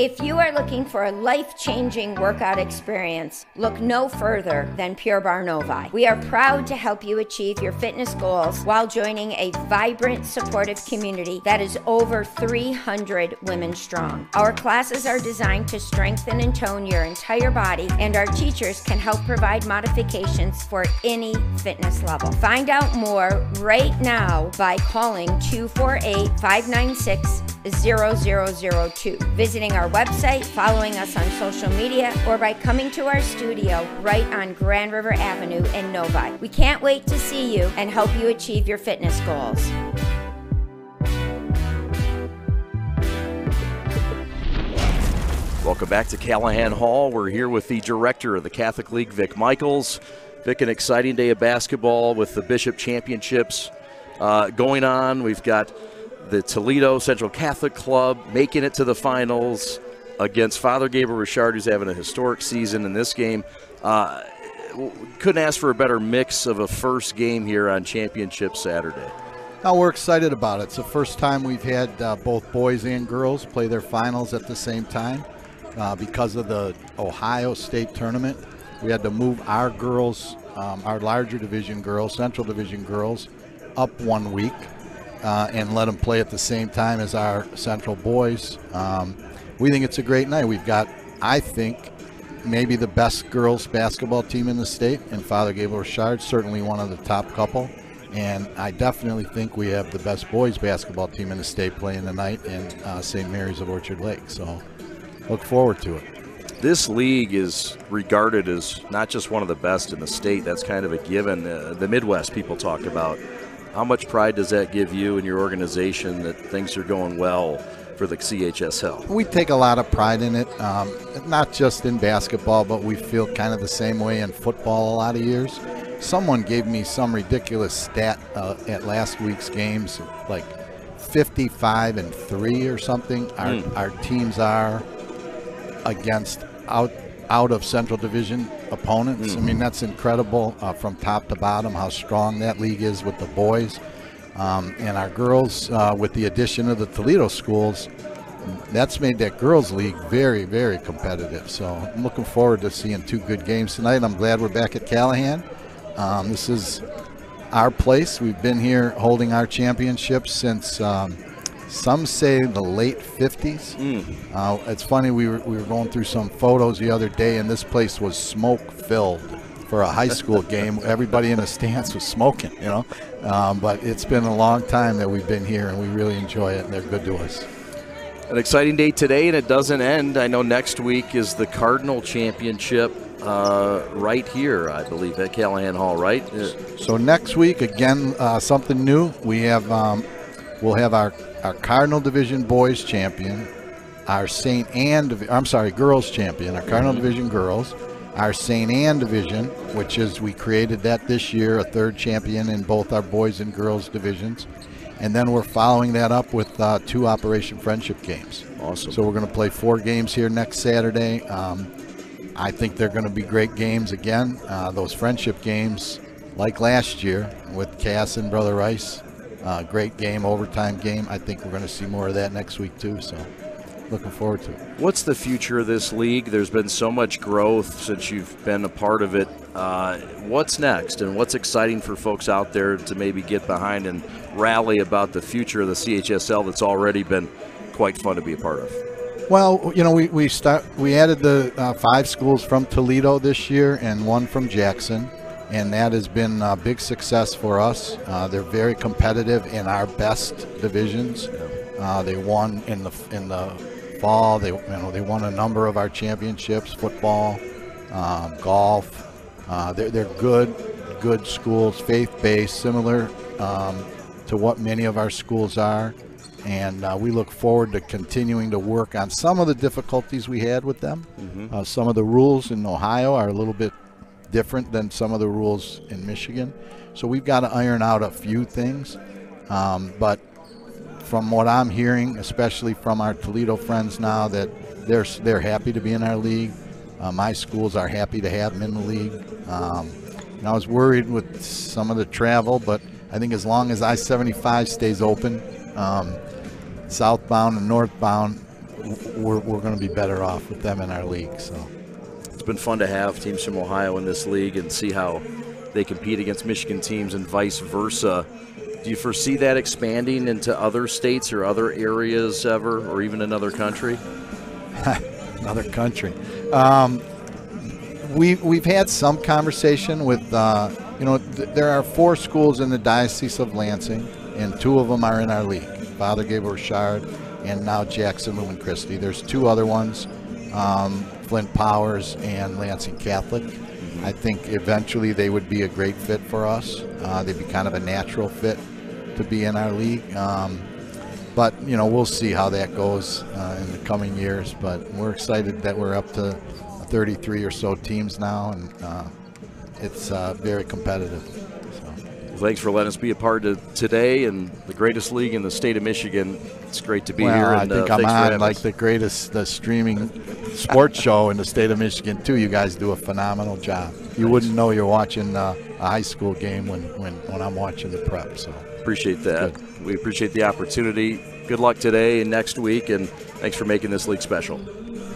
If you are looking for a life changing workout experience, look no further than Pure Barre Novi. We are proud to help you achieve your fitness goals while joining a vibrant, supportive community that is over 300 women strong. Our classes are designed to strengthen and tone your entire body, and our teachers can help provide modifications for any fitness level. Find out more right now by calling 248 596 0002, visiting our website, following us on social media, or by coming to our studio right on Grand River Avenue in Novi. We can't wait to see you and help you achieve your fitness goals. Welcome back to Calihan Hall. We're here with the director of the Catholic League, Vic Michaels. Vic, an exciting day of basketball with the Bishop Championships uh, going on. We've got the Toledo Central Catholic Club making it to the finals against Father Gabriel Richard, who's having a historic season in this game. Uh, couldn't ask for a better mix of a first game here on Championship Saturday. Now we're excited about it. It's the first time we've had uh, both boys and girls play their finals at the same time uh, because of the Ohio State tournament. We had to move our girls, um, our larger division girls, Central Division girls, up one week uh, and let them play at the same time as our Central boys. Um, we think it's a great night. We've got, I think, maybe the best girls basketball team in the state, and Father Gabriel Richard, certainly one of the top couple. And I definitely think we have the best boys basketball team in the state playing tonight in uh, St. Mary's of Orchard Lake. So look forward to it. This league is regarded as not just one of the best in the state. That's kind of a given. Uh, the Midwest people talk about how much pride does that give you and your organization that things are going well for the CHS CHSL? We take a lot of pride in it, um, not just in basketball, but we feel kind of the same way in football a lot of years. Someone gave me some ridiculous stat uh, at last week's games, like 55 and 3 or something. Our, mm. our teams are against out out of Central Division opponents. Mm-hmm. I mean, that's incredible uh, from top to bottom how strong that league is with the boys. Um, and our girls, uh, with the addition of the Toledo schools, that's made that girls' league very, very competitive. So I'm looking forward to seeing two good games tonight. I'm glad we're back at Calihan. Um, this is our place. We've been here holding our championships since um, some say the late 50s. Mm. Uh, it's funny, we were, we were going through some photos the other day, and this place was smoke filled for a high school game. Everybody in the stands was smoking, you know. Um, but it's been a long time that we've been here, and we really enjoy it, and they're good to us. An exciting day today, and it doesn't end. I know next week is the Cardinal Championship uh, right here, I believe, at Calihan Hall, right? So next week, again, uh, something new. We have um, we'll have our our Cardinal Division boys champion, our St. Anne, I'm sorry, girls champion, our Cardinal mm-hmm. Division girls, our St. Anne division, which is we created that this year, a third champion in both our boys and girls divisions. And then we're following that up with uh, two Operation Friendship games. Awesome. So we're going to play four games here next Saturday. Um, I think they're going to be great games again. Uh, those friendship games, like last year with Cass and Brother Rice. Uh, great game, overtime game. I think we're going to see more of that next week too. So, looking forward to it. What's the future of this league? There's been so much growth since you've been a part of it. Uh, what's next, and what's exciting for folks out there to maybe get behind and rally about the future of the CHSL that's already been quite fun to be a part of? Well, you know, we, we start we added the uh, five schools from Toledo this year and one from Jackson, and that has been a big success for us. Uh, they're very competitive in our best divisions. Uh, they won in the in the fall. They you know they won a number of our championships: football, um, golf. Uh, they're they're good good schools, faith based, similar um, to what many of our schools are and uh, we look forward to continuing to work on some of the difficulties we had with them. Mm-hmm. Uh, some of the rules in Ohio are a little bit different than some of the rules in Michigan, so we've got to iron out a few things. Um, but from what I'm hearing, especially from our Toledo friends now, that they're they're happy to be in our league. Uh, my schools are happy to have them in the league. Um, and I was worried with some of the travel, but I think as long as I-75 stays open, um, southbound and northbound, we're, we're going to be better off with them in our league. So it's been fun to have teams from Ohio in this league and see how they compete against Michigan teams and vice versa. Do you foresee that expanding into other states or other areas ever, or even another country? another country. Um, we we've had some conversation with uh, you know th- there are four schools in the diocese of Lansing, and two of them are in our league. Father Gabriel Richard, and now Jackson Lumen Christi. There's two other ones, um, Flint Powers and Lansing Catholic. I think eventually they would be a great fit for us. Uh, they'd be kind of a natural fit to be in our league. Um, but you know we'll see how that goes uh, in the coming years. But we're excited that we're up to 33 or so teams now, and uh, it's uh, very competitive. Thanks for letting us be a part of today and the greatest league in the state of Michigan. It's great to be well, here. And, I think uh, I'm on like the greatest the streaming sports show in the state of Michigan too. You guys do a phenomenal job. You Nice. wouldn't know you're watching uh, a high school game when, when, when I'm watching the prep. So appreciate that. We appreciate the opportunity. Good luck today and next week, and thanks for making this league special.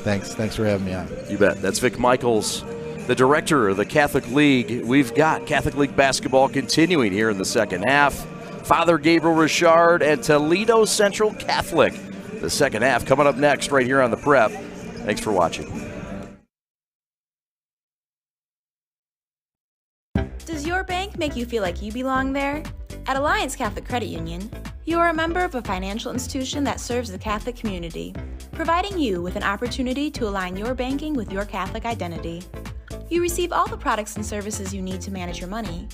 thanks thanks for having me on. You bet. That's Vic Michaels, the director of the Catholic League. We've got Catholic League basketball continuing here in the second half. Father Gabriel Richard and Toledo Central Catholic. The second half coming up next, right here on the Prep. Thanks for watching. Does your bank make you feel like you belong there? At Alliance Catholic Credit Union, you are a member of a financial institution that serves the Catholic community, providing you with an opportunity to align your banking with your Catholic identity. You receive all the products and services you need to manage your money,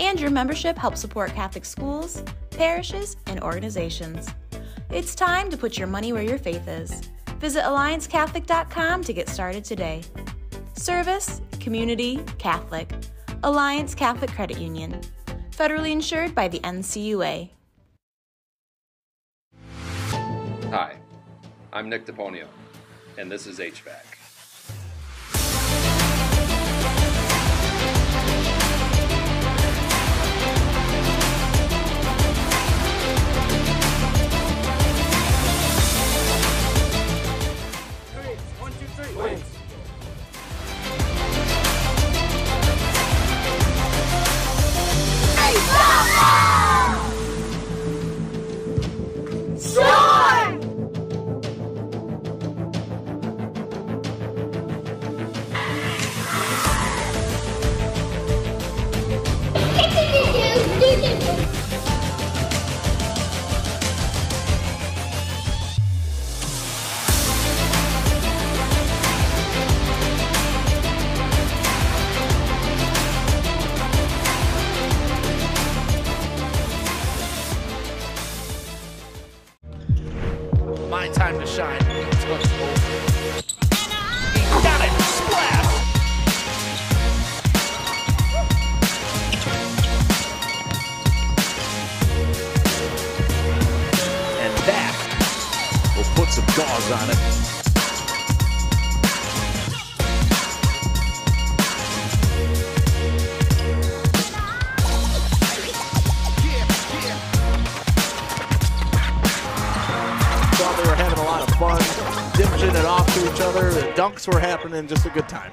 and your membership helps support Catholic schools, parishes, and organizations. It's time to put your money where your faith is. Visit AllianceCatholic.com to get started today. Service, community, Catholic. Alliance Catholic Credit Union. Federally insured by the NCUA. Hi, I'm Nick DePonio, and this is HVAC. One, two, dunks were happening, just a good time.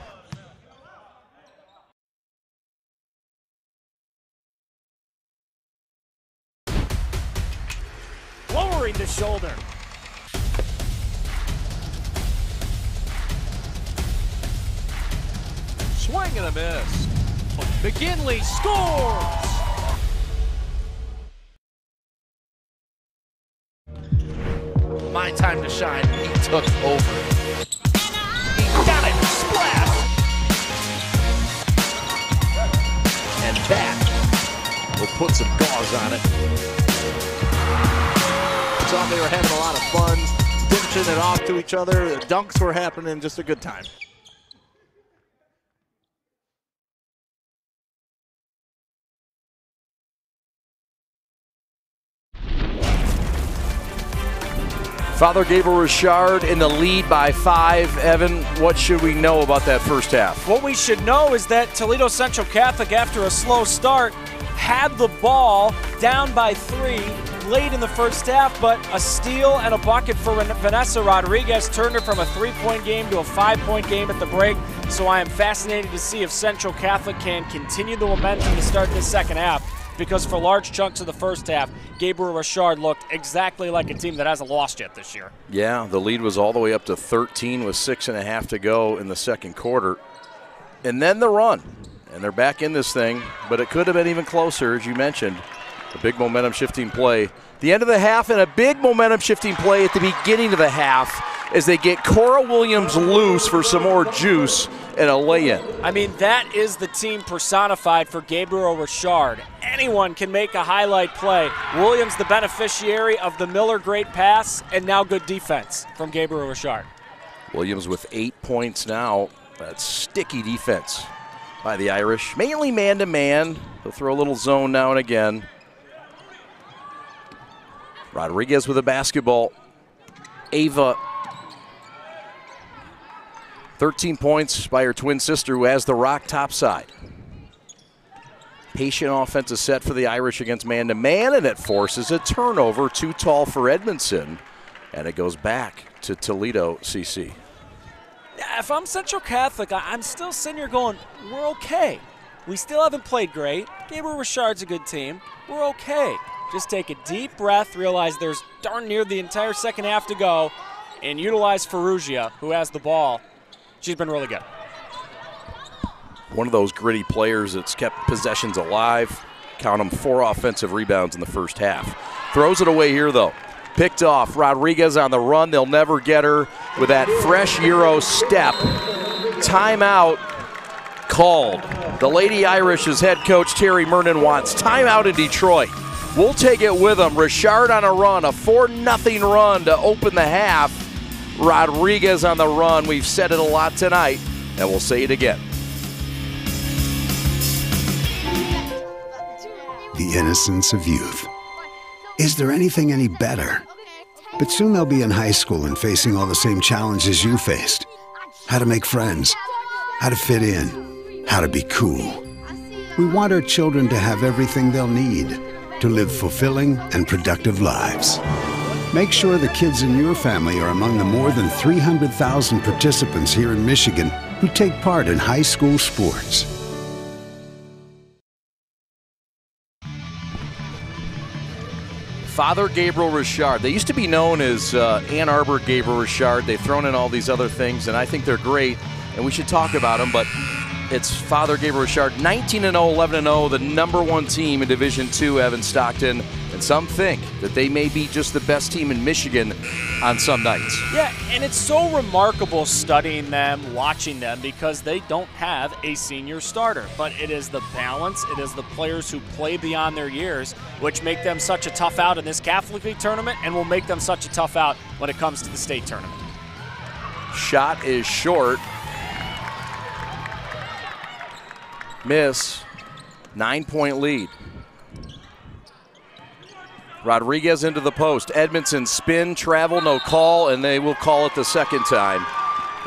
Lowering the shoulder. Swing and a miss. McGinley scores! My time to shine. He took over. Will put some gauze on it. Thought they were having a lot of fun, dishing it off to each other. The dunks were happening, just a good time. Father Gabriel Richard in the lead by five. Evan, what should we know about that first half? What we should know is that Toledo Central Catholic, after a slow start, had the ball down by three late in the first half, but a steal and a bucket for Vanessa Rodriguez turned her from a three point game to a five point game at the break. So I am fascinated to see if Central Catholic can continue the momentum to start this second half because for large chunks of the first half, Gabriel Richard looked exactly like a team that hasn't lost yet this year. Yeah, the lead was all the way up to 13 with six and a half to go in the second quarter. And then the run. And they're back in this thing, but it could have been even closer, as you mentioned. A big momentum shifting play. The end of the half and a big momentum shifting play at the beginning of the half as they get Cora Williams loose for some more juice and a lay-in. I mean, that is the team personified for Gabriel Richard. Anyone can make a highlight play. Williams, the beneficiary of the Miller great pass, and now good defense from Gabriel Richard. Williams with eight points now. That's sticky defense by the Irish. Mainly man to man. They'll throw a little zone now and again. Rodriguez with a basketball. Ava 13 points by her twin sister who has the rock topside. Patient offensive set for the Irish against man to man, and it forces a turnover too tall for Edmondson. And it goes back to Toledo CC. If I'm Central Catholic, I'm still sitting here going, we're okay. We still haven't played great. Gabriel Richard's a good team. We're okay. Just take a deep breath, realize there's darn near the entire second half to go, and utilize Farrugia, who has the ball. She's been really good. One of those gritty players that's kept possessions alive. Count them four offensive rebounds in the first half. Throws it away here, though. Picked off. Rodriguez on the run. They'll never get her with that fresh Euro step. Timeout called. The Lady Irish's head coach, Terry Mernon, wants timeout in Detroit. We'll take it with them. Richard on a run, a 4 0 run to open the half. Rodriguez on the run. We've said it a lot tonight, and we'll say it again. The innocence of youth. Is there anything any better? But soon they'll be in high school and facing all the same challenges you faced how to make friends, how to fit in, how to be cool. We want our children to have everything they'll need to live fulfilling and productive lives. Make sure the kids in your family are among the more than 300,000 participants here in Michigan who take part in high school sports. Father Gabriel Richard. They used to be known as uh, Ann Arbor Gabriel Richard. They've thrown in all these other things, and I think they're great, and we should talk about them. But it's Father Gabriel Richard, 19 0, 11 0, the number one team in Division Two, Evan Stockton. Some think that they may be just the best team in Michigan on some nights. Yeah, and it's so remarkable studying them, watching them, because they don't have a senior starter. But it is the balance, it is the players who play beyond their years, which make them such a tough out in this Catholic League tournament and will make them such a tough out when it comes to the state tournament. Shot is short. Miss. Nine point lead. Rodriguez into the post. Edmondson spin, travel, no call, and they will call it the second time.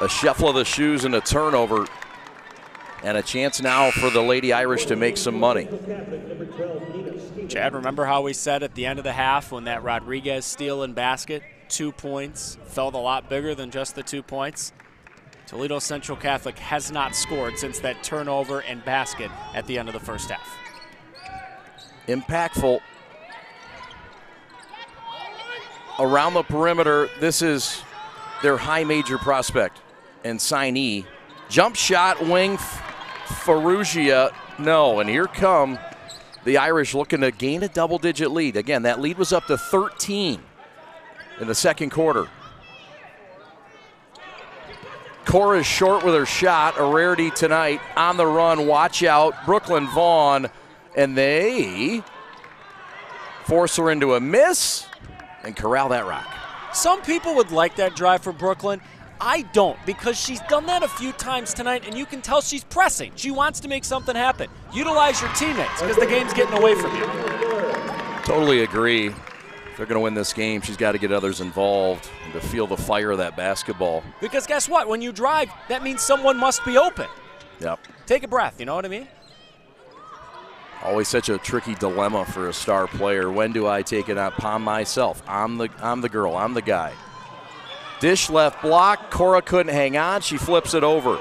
A shuffle of the shoes and a turnover. And a chance now for the Lady Irish to make some money. Chad, remember how we said at the end of the half when that Rodriguez steal and basket, two points, felt a lot bigger than just the two points? Toledo Central Catholic has not scored since that turnover and basket at the end of the first half. Impactful. Around the perimeter, this is their high major prospect and signee. Jump shot, wing, Farrugia, no. And here come the Irish looking to gain a double digit lead. Again, that lead was up to 13 in the second quarter. Cora's short with her shot, a rarity tonight on the run. Watch out, Brooklyn Vaughn, and they force her into a miss and corral that rock. Some people would like that drive for Brooklyn. I don't because she's done that a few times tonight, and you can tell she's pressing. She wants to make something happen. Utilize your teammates because the game's getting away from you. Totally agree. If they're going to win this game, she's got to get others involved and to feel the fire of that basketball. Because guess what? When you drive, that means someone must be open. Yep. Take a breath, you know what I mean? Always such a tricky dilemma for a star player. When do I take it upon myself? I'm the I'm the girl, I'm the guy. Dish left block. Cora couldn't hang on. She flips it over.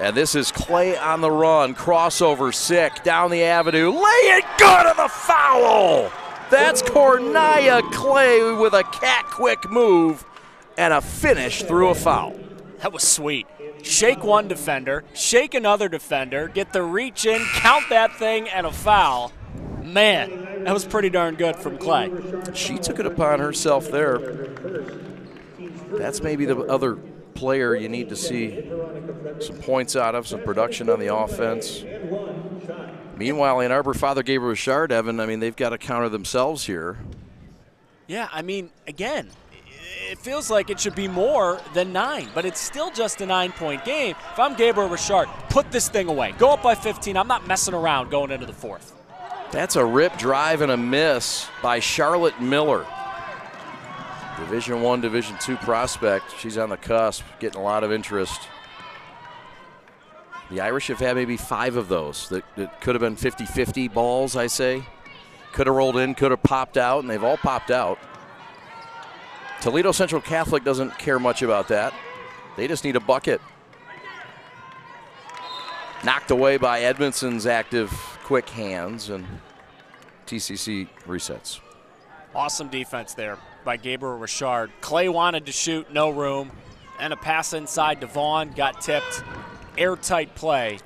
And this is Clay on the run. Crossover sick down the avenue. Lay it good on the foul. That's Cornaya Clay with a cat quick move and a finish through a foul. That was sweet. Shake one defender, shake another defender, get the reach in, count that thing, and a foul. Man, that was pretty darn good from Clay. She took it upon herself there. That's maybe the other player you need to see some points out of, some production on the offense. Meanwhile, Ann Arbor, Father Gabriel Richard, Evan, I mean, they've got to counter themselves here. Yeah, I mean, again, it feels like it should be more than nine, but it's still just a nine point game. If I'm Gabriel Richard, put this thing away. Go up by 15. I'm not messing around going into the fourth. That's a rip drive and a miss by Charlotte Miller. Division One, Division Two prospect. She's on the cusp, getting a lot of interest. The Irish have had maybe five of those that, that could have been 50 50 balls, I say. Could have rolled in, could have popped out, and they've all popped out. Toledo Central Catholic doesn't care much about that. They just need a bucket. Knocked away by Edmondson's active, quick hands, and TCC resets. Awesome defense there by Gabriel Richard. Clay wanted to shoot, no room. And a pass inside to Vaughn, got tipped. Airtight play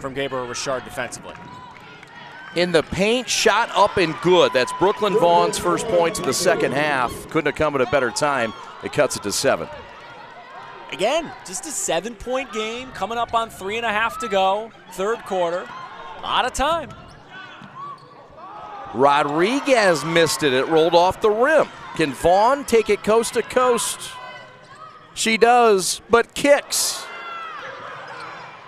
from Gabriel Richard defensively. In the paint, shot up and good. That's Brooklyn Vaughn's first points of the second half. Couldn't have come at a better time. It cuts it to seven. Again, just a seven point game coming up on three and a half to go. Third quarter. A lot of time. Rodriguez missed it. It rolled off the rim. Can Vaughn take it coast to coast? She does, but kicks.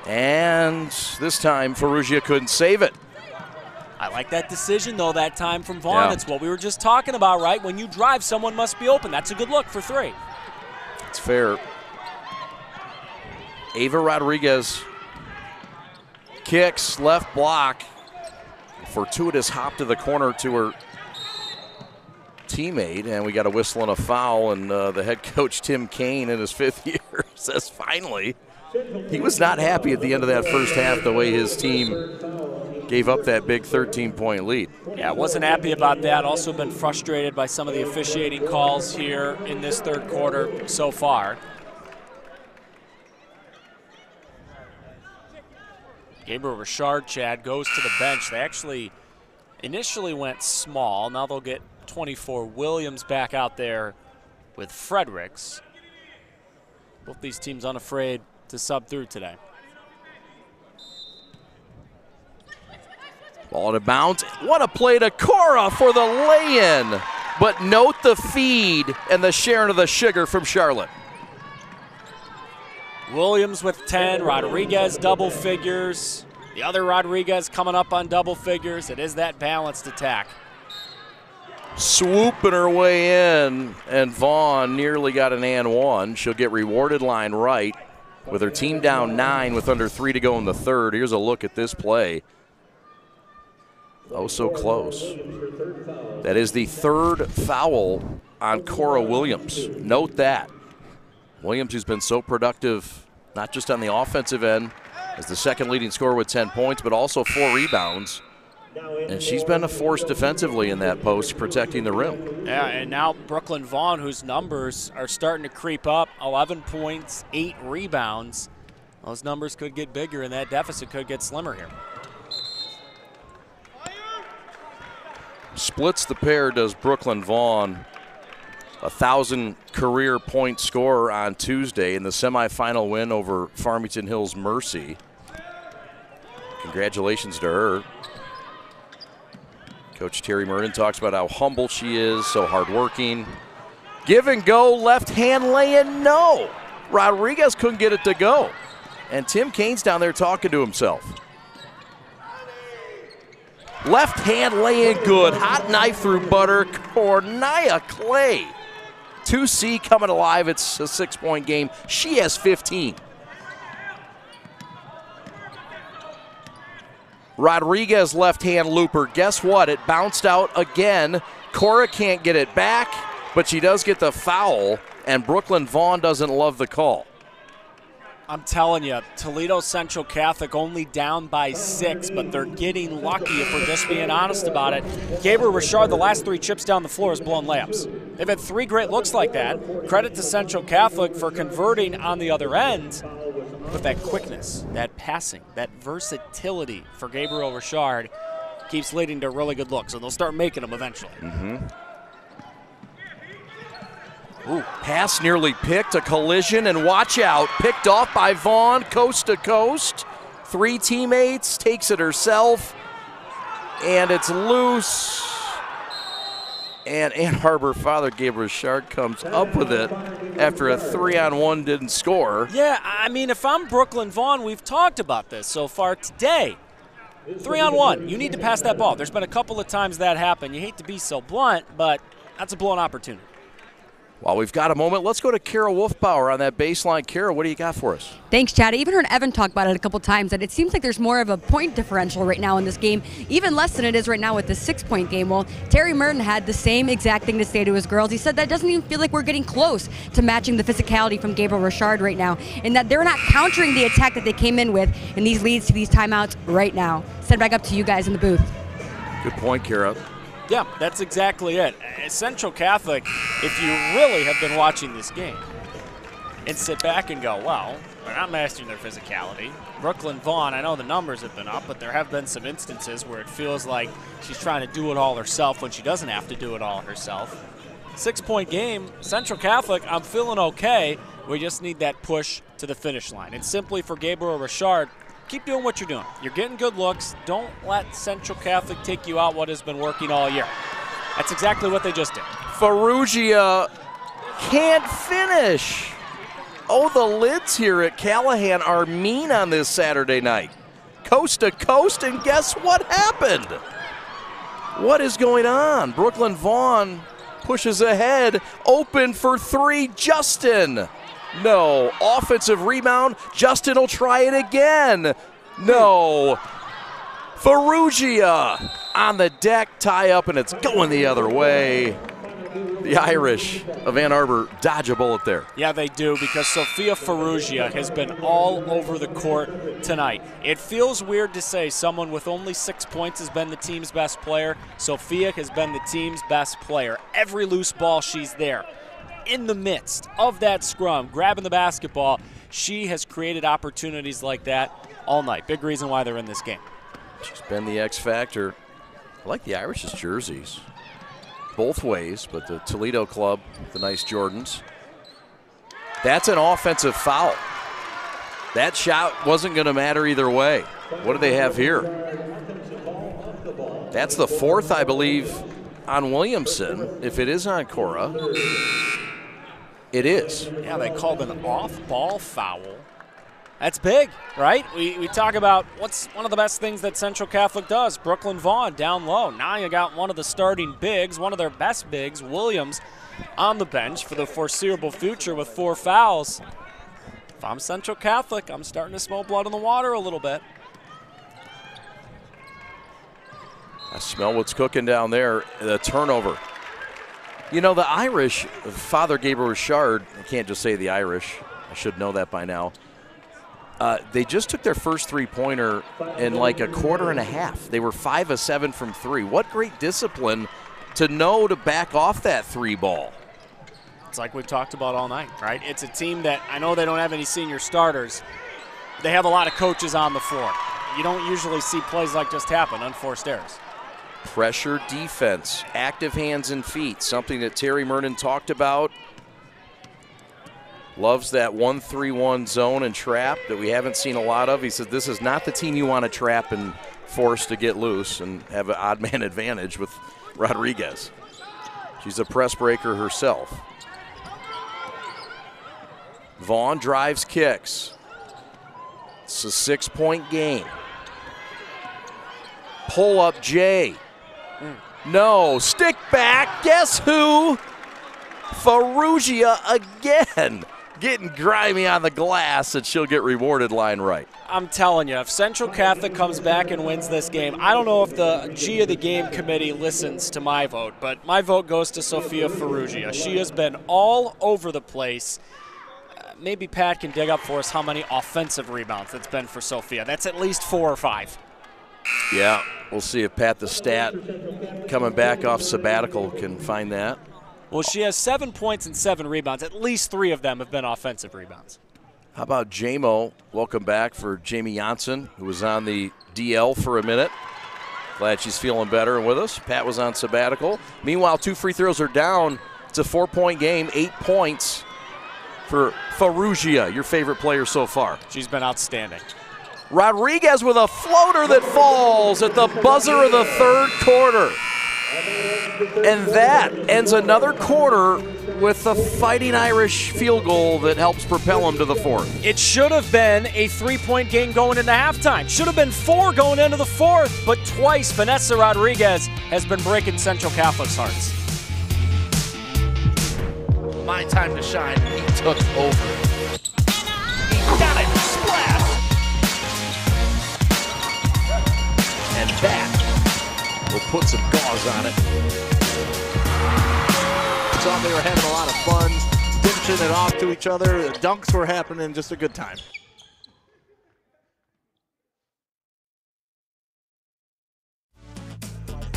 And this time, Farrugia couldn't save it. I like that decision, though, that time from Vaughn. Yeah. That's what we were just talking about, right? When you drive, someone must be open. That's a good look for three. It's fair. Ava Rodriguez kicks, left block. Fortuitous hop to the corner to her teammate, and we got a whistle and a foul. And uh, the head coach, Tim Kane, in his fifth year, says finally. He was not happy at the end of that first half the way his team gave up that big 13 point lead. Yeah, wasn't happy about that. Also been frustrated by some of the officiating calls here in this third quarter so far. Gabriel Richard, Chad, goes to the bench. They actually initially went small. Now they'll get 24 Williams back out there with Fredericks. Both these teams unafraid to sub through today. Ball to bounce. What a play to Cora for the lay in. But note the feed and the sharing of the sugar from Charlotte. Williams with 10, Rodriguez double figures. The other Rodriguez coming up on double figures. It is that balanced attack. Swooping her way in, and Vaughn nearly got an and one. She'll get rewarded line right with her team down nine with under three to go in the third. Here's a look at this play. Oh, so close. That is the third foul on Cora Williams. Note that. Williams, who's been so productive not just on the offensive end as the second leading scorer with 10 points, but also four rebounds. And she's been a force defensively in that post, protecting the rim. Yeah, and now Brooklyn Vaughn, whose numbers are starting to creep up 11 points, 8 rebounds. Those numbers could get bigger, and that deficit could get slimmer here. Splits the pair, does Brooklyn Vaughn. A thousand career point scorer on Tuesday in the semifinal win over Farmington Hills Mercy. Congratulations to her. Coach Terry Murden talks about how humble she is, so hardworking. Give and go, left hand laying, no. Rodriguez couldn't get it to go. And Tim Kane's down there talking to himself. Left hand laying good. Hot knife through butter. Cornaya Clay. 2C coming alive. It's a six point game. She has 15. Rodriguez left hand looper. Guess what? It bounced out again. Cora can't get it back, but she does get the foul, and Brooklyn Vaughn doesn't love the call. I'm telling you, Toledo Central Catholic only down by six, but they're getting lucky if we're just being honest about it. Gabriel Richard, the last three chips down the floor, has blown layups. They've had three great looks like that. Credit to Central Catholic for converting on the other end. But that quickness, that passing, that versatility for Gabriel Richard keeps leading to really good looks, and they'll start making them eventually. Mm-hmm. Ooh, pass nearly picked, a collision, and watch out. Picked off by Vaughn, coast to coast. Three teammates, takes it herself, and it's loose. And Ann Arbor father Gabriel Richard comes up with it after a three on one didn't score. Yeah, I mean, if I'm Brooklyn Vaughn, we've talked about this so far today. Three on one, you need to pass that ball. There's been a couple of times that happened. You hate to be so blunt, but that's a blown opportunity. While we've got a moment, let's go to Kara Wolfbauer on that baseline. Kara, what do you got for us? Thanks, Chad. I even heard Evan talk about it a couple times that it seems like there's more of a point differential right now in this game, even less than it is right now with the six point game. Well, Terry Merton had the same exact thing to say to his girls. He said that doesn't even feel like we're getting close to matching the physicality from Gabriel Richard right now, and that they're not countering the attack that they came in with in these leads to these timeouts right now. Send back up to you guys in the booth. Good point, Kara. Yeah, that's exactly it. Central Catholic, if you really have been watching this game and sit back and go, well, they're not mastering their physicality. Brooklyn Vaughn, I know the numbers have been up, but there have been some instances where it feels like she's trying to do it all herself when she doesn't have to do it all herself. Six point game, Central Catholic, I'm feeling okay. We just need that push to the finish line. And simply for Gabriel Richard, keep doing what you're doing. You're getting good looks. Don't let Central Catholic take you out what has been working all year. That's exactly what they just did. Farrugia can't finish. Oh, the lids here at Calihan are mean on this Saturday night. Coast to coast, and guess what happened? What is going on? Brooklyn Vaughn pushes ahead, open for three. Justin. No. Offensive rebound. Justin will try it again. No. Farrugia on the deck, tie up, and it's going the other way. The Irish of Ann Arbor dodge a bullet there. Yeah, they do because Sophia Farrugia has been all over the court tonight. It feels weird to say someone with only six points has been the team's best player. Sophia has been the team's best player. Every loose ball, she's there. In the midst of that scrum, grabbing the basketball, she has created opportunities like that all night. Big reason why they're in this game. She's been the X factor. I like the Irish's jerseys. Both ways, but the Toledo club, the nice Jordans. That's an offensive foul. That shot wasn't going to matter either way. What do they have here? That's the fourth, I believe, on Williamson. If it is on Cora, it is. Yeah, they called an off ball foul. That's big, right? We, we talk about what's one of the best things that Central Catholic does. Brooklyn Vaughn down low. Now you got one of the starting bigs, one of their best bigs, Williams, on the bench for the foreseeable future with four fouls. If I'm Central Catholic, I'm starting to smell blood in the water a little bit. I smell what's cooking down there. The turnover. You know, the Irish, Father Gabriel Richard, I can't just say the Irish, I should know that by now. uh, they just took their first three pointer in like a quarter and a half. They were five of seven from three. What great discipline to know to back off that three ball. It's like we've talked about all night, right? It's a team that I know they don't have any senior starters. They have a lot of coaches on the floor. You don't usually see plays like just happen, unforced errors. Pressure defense, active hands and feet, something that Terry Merton talked about. Loves that 1 3 1 zone and trap that we haven't seen a lot of. He said, this is not the team you want to trap and force to get loose and have an odd man advantage with Rodriguez. She's a press breaker herself. Vaughn drives kicks. It's a six point game. Pull up Jay. No, stick back. Guess who? Farrugia again. Getting grimy on the glass, and she'll get rewarded line right. I'm telling you, if Central Catholic comes back and wins this game, I don't know if the G of the game committee listens to my vote, but my vote goes to Sophia Farrugia. She has been all over the place. Maybe Pat can dig up for us how many offensive rebounds it's been for Sophia. That's at least four or five. Yeah, we'll see if Pat the Stat coming back off sabbatical can find that. Well, she has seven points and seven rebounds. At least three of them have been offensive rebounds. How about JMO? Welcome back for Jamie Janssen, who was on the DL for a minute. Glad she's feeling better and with us. Pat was on sabbatical. Meanwhile, two free throws are down. It's a four point game, eight points for Farrugia, your favorite player so far. She's been outstanding. Rodriguez with a floater that falls at the buzzer of the third quarter. And that ends another quarter with the Fighting Irish field goal that helps propel them to the fourth. It should have been a three point game going into halftime. Should have been four going into the fourth, but twice Vanessa Rodriguez has been breaking Central Catholic's hearts. My time to shine. He took over. On it. Saw they were having a lot of fun, dishing it off to each other. The dunks were happening, just a good time.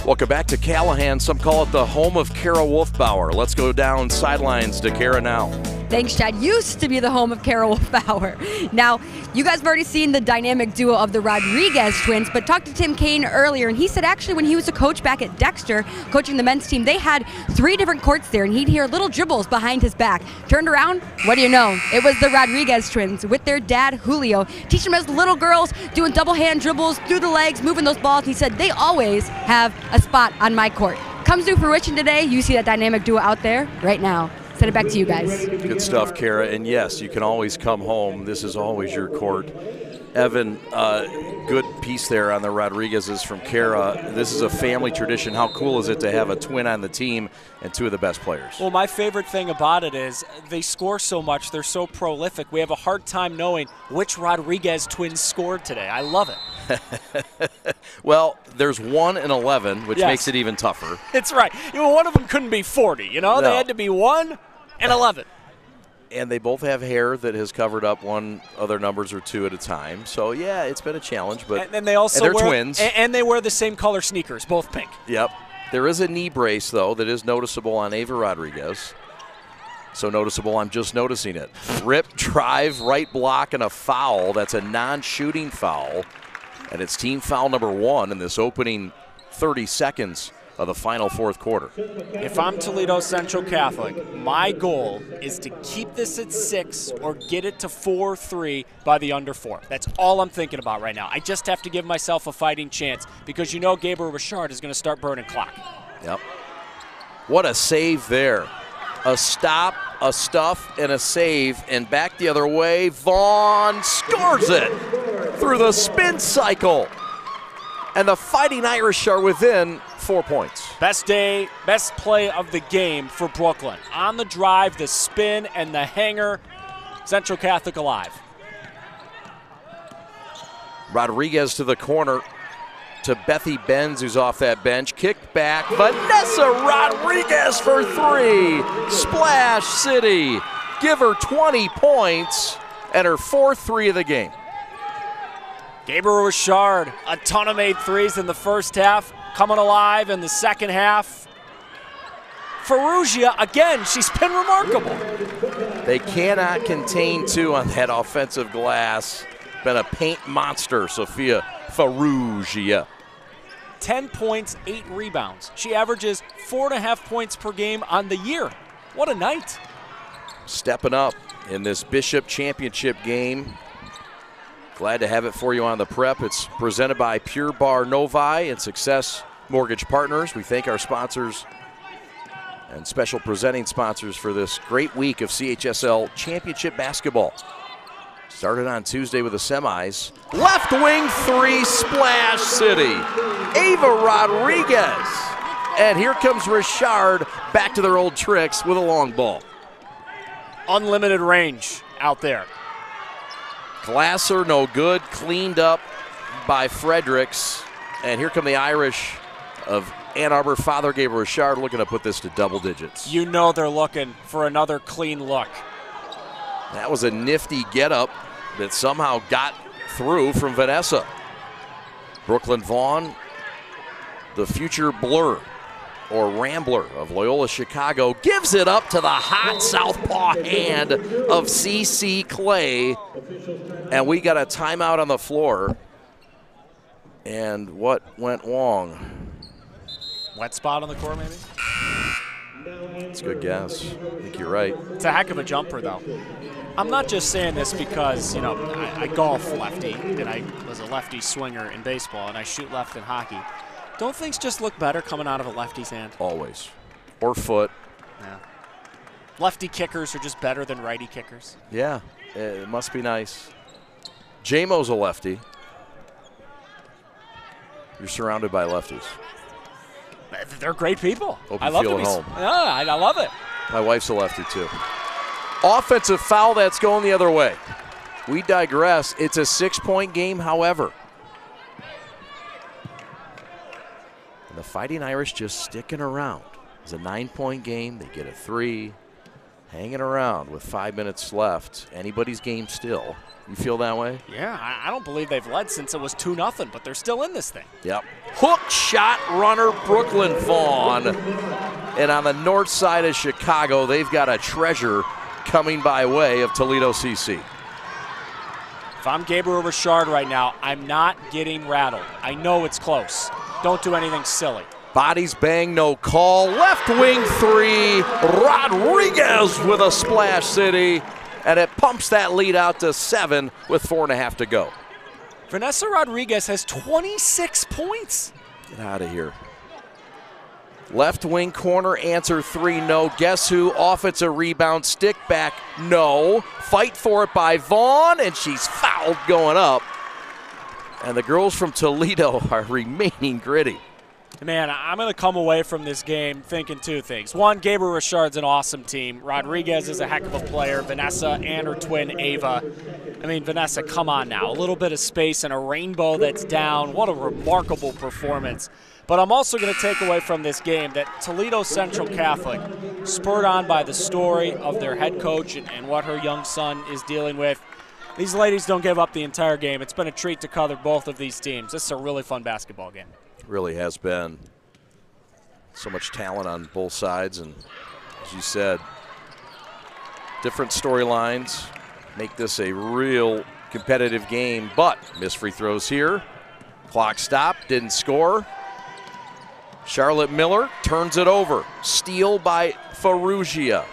Welcome back to Calihan. Some call it the home of Kara Wolfbauer. Let's go down sidelines to Kara now. Thanks, Chad. Used to be the home of Carol Wolfbauer. Now, you guys have already seen the dynamic duo of the Rodriguez twins, but talked to Tim Kane earlier, and he said actually when he was a coach back at Dexter, coaching the men's team, they had three different courts there, and he'd hear little dribbles behind his back. Turned around, what do you know? It was the Rodriguez twins with their dad, Julio, teaching them as little girls, doing double hand dribbles through the legs, moving those balls. He said they always have a spot on my court. Comes to fruition today. You see that dynamic duo out there right now. Send it back to you guys. Good stuff, Kara. And yes, you can always come home. This is always your court. Evan, uh, good piece there on the Rodriguez's from Kara. This is a family tradition. How cool is it to have a twin on the team and two of the best players? Well, my favorite thing about it is they score so much. They're so prolific. We have a hard time knowing which Rodriguez twins scored today. I love it. well, there's one in 11, which Yes. makes it even tougher. It's right. You know, one of them couldn't be 40, you know? No. They had to be 1 and 11. And they both have hair that has covered up one other numbers or two at a time. So, yeah, it's been a challenge. But And then they also and they're wear, twins. a- And they wear the same color sneakers, both pink. Yep. There is a knee brace, though, that is noticeable on Ava Rodriguez. So noticeable, I'm just noticing it. Rip, drive, right block, and a foul. That's a non shooting foul. And it's team foul number one in this opening 30 seconds of the final fourth quarter. If I'm Toledo Central Catholic, my goal is to keep this at six or get it to 4 3 by the under four. That's all I'm thinking about right now. I just have to give myself a fighting chance because you know Gabriel Richard is going to start burning clock. Yep. What a save there. A stop, a stuff, and a save, and back the other way. Vaughn scores it through the spin cycle. And the Fighting Irish are within four points. Best day, best play of the game for Brooklyn. On the drive, the spin, and the hanger. Central Catholic alive. Rodriguez to the corner to Bethy Benz, who's off that bench. Kicked back. Vanessa Rodriguez for three. Splash City. Give her 20 points and her fourth three of the game. Gabriel Richard, a ton of made threes in the first half, coming alive in the second half. Farrugia, again, she's been remarkable. They cannot contain two on that offensive glass. Been a paint monster, Sophia Farrugia. 10 points, 8 rebounds. She averages four and a half points per game on the year. What a night. Stepping up in this Bishop Championship game. Glad to have it for you on the prep. It's presented by Pure Barre Novi and Success Mortgage Partners. We thank our sponsors and special presenting sponsors for this great week of CHSL Championship basketball. Started on Tuesday with the semis. Left wing three, Splash City. Ava Rodriguez. And here comes Richard back to their old tricks with a long ball. Unlimited range out there. Glasser, no good. Cleaned up by Fredericks. And here come the Irish of Ann Arbor. Father Gabriel Richard looking to put this to double digits. You know they're looking for another clean look. That was a nifty getup that somehow got through from Vanessa. Brooklyn Vaughn, the future blur or rambler of Loyola Chicago, gives it up to the hot southpaw hand of CC Clay. And we got a timeout on the floor. And what went wrong? Wet spot on the court, maybe? It's a good guess. I think you're right. It's a heck of a jumper, though. I'm not just saying this because, you know, I, I golf lefty and I was a lefty swinger in baseball and I shoot left in hockey. Don't things just look better coming out of a lefty's hand? Always. Or foot. Yeah. Lefty kickers are just better than righty kickers. Yeah, it must be nice. JMO's a lefty. You're surrounded by lefties. They're great people. Hope I love feel at home. Yeah, I, I love it. My wife's a lefty too. Offensive foul that's going the other way. We digress. It's a six point game, however. And the Fighting Irish just sticking around. It's a nine point game. They get a three. Hanging around with five minutes left. Anybody's game still. You feel that way? Yeah, I, I don't believe they've led since it was 2 nothing, but they're still in this thing. Yep. Hook shot runner Brooklyn Vaughn. And on the north side of Chicago, they've got a treasure coming by way of Toledo CC. If I'm Gabriel Richard right now, I'm not getting rattled. I know it's close. Don't do anything silly. Bodies bang, no call. Left wing three. Rodriguez with a splash city. And it pumps that lead out to seven with four and a half to go. Vanessa Rodriguez has 26 points. Get out of here. Left wing corner, answer three, no. Guess who? Off it's a rebound, stick back, no. Fight for it by Vaughn, and she's fouled going up. And the girls from Toledo are remaining gritty. Man, I'm going to come away from this game thinking two things. One, Gabriel Richard's an awesome team. Rodriguez is a heck of a player. Vanessa and her twin Ava. I mean, Vanessa, come on now. A little bit of space and a rainbow that's down. What a remarkable performance. But I'm also going to take away from this game that Toledo Central Catholic, spurred on by the story of their head coach and, and what her young son is dealing with, these ladies don't give up the entire game. It's been a treat to cover both of these teams. This is a really fun basketball game really has been. So much talent on both sides, and as you said, different storylines make this a real competitive game. But missed free throws here. Clock stopped, didn't score. Charlotte Miller turns it over. Steal by Farrugia.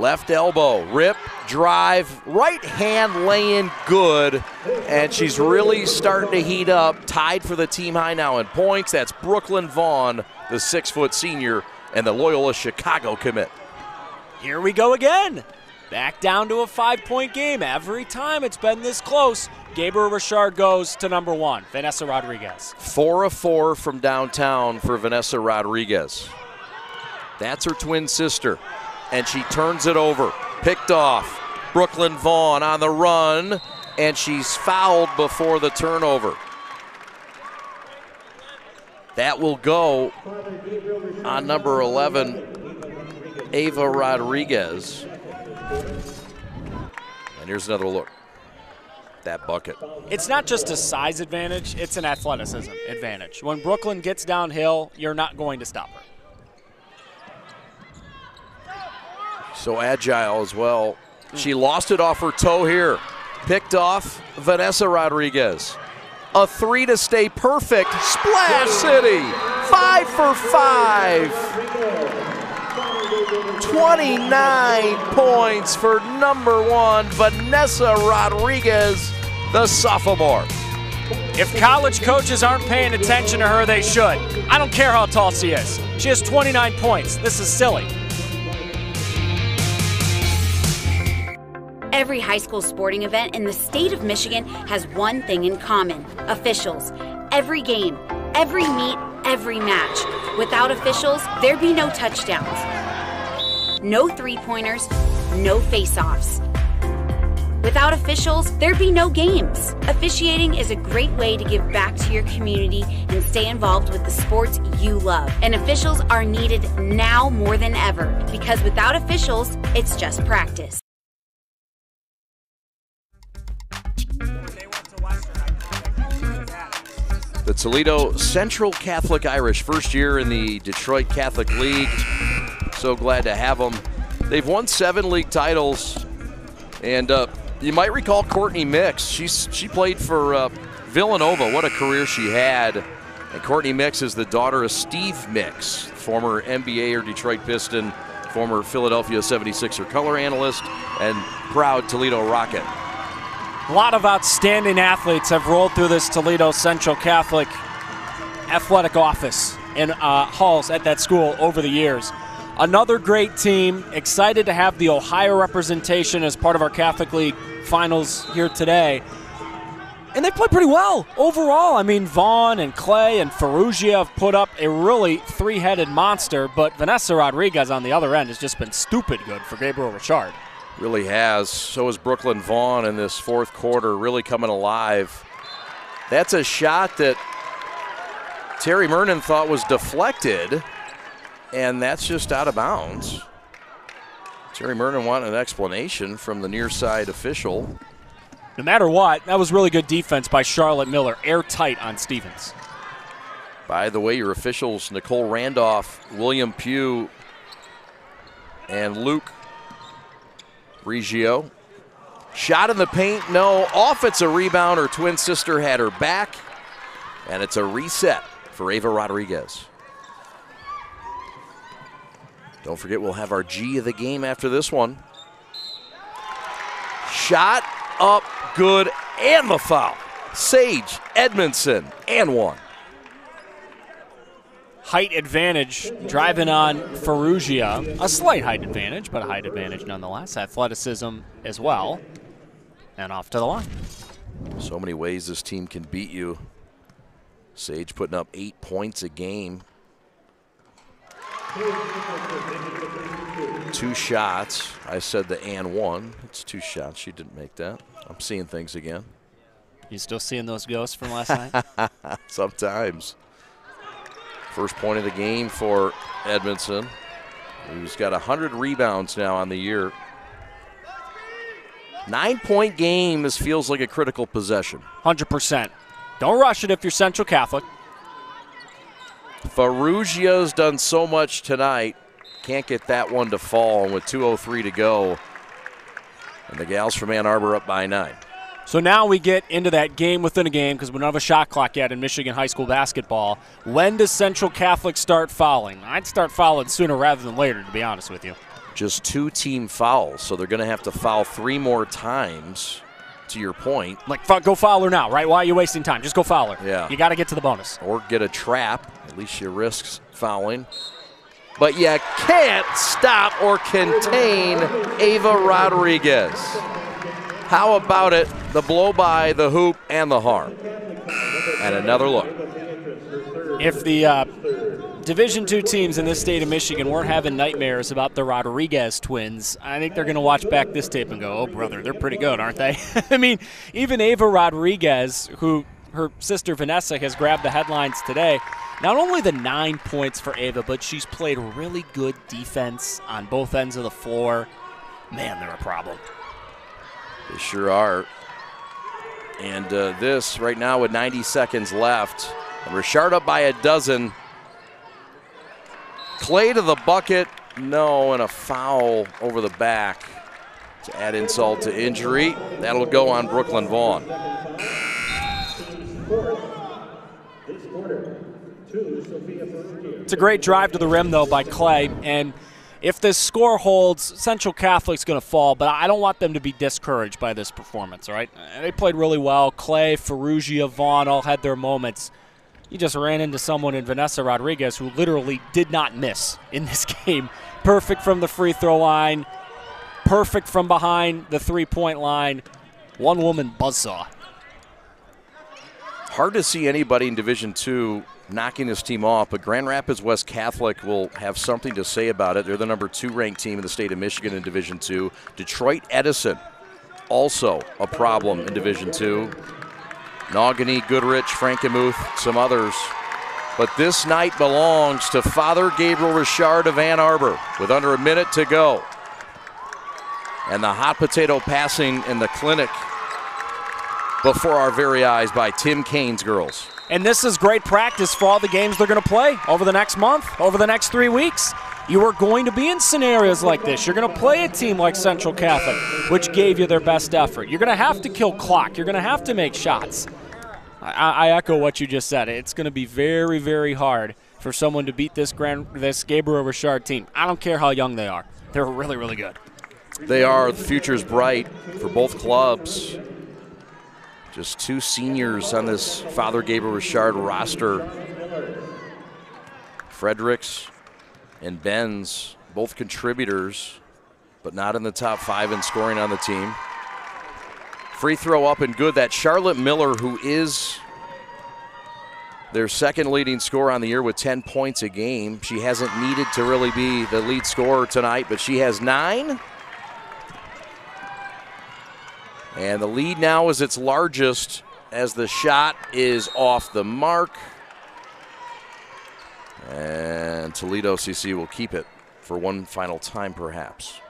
Left elbow, rip, drive, right hand laying good. And she's really starting to heat up. Tied for the team high now in points. That's Brooklyn Vaughn, the six foot senior, and the Loyola Chicago commit. Here we go again. Back down to a five point game. Every time it's been this close, Gabriel Richard goes to number one, Vanessa Rodriguez. Four of four from downtown for Vanessa Rodriguez. That's her twin sister and she turns it over. Picked off. Brooklyn Vaughn on the run, and she's fouled before the turnover. That will go on number 11, Ava Rodriguez. And here's another look. That bucket. It's not just a size advantage, it's an athleticism advantage. When Brooklyn gets downhill, you're not going to stop her. So agile as well. She lost it off her toe here. Picked off Vanessa Rodriguez. A three to stay perfect. Splash City. Five for five. 29 points for number one, Vanessa Rodriguez, the sophomore. If college coaches aren't paying attention to her, they should. I don't care how tall she is. She has 29 points. This is silly. Every high school sporting event in the state of Michigan has one thing in common officials. Every game, every meet, every match. Without officials, there'd be no touchdowns, no three pointers, no face offs. Without officials, there'd be no games. Officiating is a great way to give back to your community and stay involved with the sports you love. And officials are needed now more than ever because without officials, it's just practice. The Toledo Central Catholic Irish, first year in the Detroit Catholic League. So glad to have them. They've won seven league titles, and uh, you might recall Courtney Mix. She's she played for uh, Villanova. What a career she had! And Courtney Mix is the daughter of Steve Mix, former NBA or Detroit Piston, former Philadelphia 76er color analyst, and proud Toledo Rocket. A lot of outstanding athletes have rolled through this Toledo Central Catholic athletic office and uh, halls at that school over the years. Another great team. Excited to have the Ohio representation as part of our Catholic League finals here today. And they played pretty well overall. I mean, Vaughn and Clay and Farrugia have put up a really three headed monster, but Vanessa Rodriguez on the other end has just been stupid good for Gabriel Richard. Really has. So is Brooklyn Vaughn in this fourth quarter, really coming alive. That's a shot that Terry Mernon thought was deflected, and that's just out of bounds. Terry Mernon wanted an explanation from the near side official. No matter what, that was really good defense by Charlotte Miller, airtight on Stevens. By the way, your officials Nicole Randolph, William Pugh, and Luke Reggio. Shot in the paint, no. Off, it's a rebound. Her twin sister had her back, and it's a reset for Ava Rodriguez. Don't forget, we'll have our G of the game after this one. Shot up good and the foul. Sage Edmondson and one. Height advantage driving on Farrugia. A slight height advantage, but a height advantage nonetheless. Athleticism as well. And off to the line. So many ways this team can beat you. Sage putting up eight points a game. Two shots. I said the and one. It's two shots. She didn't make that. I'm seeing things again. You still seeing those ghosts from last night? Sometimes. First point of the game for Edmondson, who's got 100 rebounds now on the year. Nine point game. This feels like a critical possession. 100%. Don't rush it if you're Central Catholic. Farrugia's done so much tonight. Can't get that one to fall. And with 2.03 to go, and the gals from Ann Arbor up by nine. So now we get into that game within a game because we don't have a shot clock yet in Michigan high school basketball. When does Central Catholic start fouling? I'd start fouling sooner rather than later, to be honest with you. Just two team fouls, so they're going to have to foul three more times. To your point, like go foul her now, right? Why are you wasting time? Just go foul her. Yeah, you got to get to the bonus or get a trap. At least you risk fouling but you can't stop or contain Ava Rodriguez. How about it? The blow by, the hoop, and the harm. And another look. If the uh, Division two teams in this state of Michigan weren't having nightmares about the Rodriguez twins, I think they're going to watch back this tape and go, "Oh, brother, they're pretty good, aren't they?" I mean, even Ava Rodriguez, who her sister Vanessa has grabbed the headlines today. not only the nine points for Ava, but she's played really good defense on both ends of the floor. Man, they're a problem. They sure are. And uh, this right now with 90 seconds left. Richard up by a dozen. Clay to the bucket. No, and a foul over the back to add insult to injury. That'll go on Brooklyn Vaughn. It's a great drive to the rim, though, by Clay. And if this score holds, Central Catholic's going to fall, but I don't want them to be discouraged by this performance, all right? They played really well. Clay, Farrugia, Vaughn all had their moments. You just ran into someone in Vanessa Rodriguez who literally did not miss in this game. Perfect from the free throw line, perfect from behind the three point line. One woman buzzsaw. Hard to see anybody in Division Two knocking this team off, but Grand Rapids West Catholic will have something to say about it. They're the number two ranked team in the state of Michigan in Division Two. Detroit Edison, also a problem in Division Two. Naughney, Goodrich, Frankenmuth, some others. But this night belongs to Father Gabriel Richard of Ann Arbor with under a minute to go. And the hot potato passing in the clinic before our very eyes by Tim Kane's girls. And this is great practice for all the games they're going to play over the next month, over the next three weeks. You are going to be in scenarios like this. You're going to play a team like Central Catholic, which gave you their best effort. You're going to have to kill clock. You're going to have to make shots. I, I echo what you just said. It's going to be very, very hard for someone to beat this Grand, this Gabriel Richard team. I don't care how young they are. They're really, really good. They are. The future's bright for both clubs. Just two seniors on this Father Gabriel Richard roster. Fredericks and Benz, both contributors, but not in the top five in scoring on the team. Free throw up and good. That Charlotte Miller, who is their second leading scorer on the year with 10 points a game. She hasn't needed to really be the lead scorer tonight, but she has nine. And the lead now is its largest as the shot is off the mark. And Toledo CC will keep it for one final time, perhaps.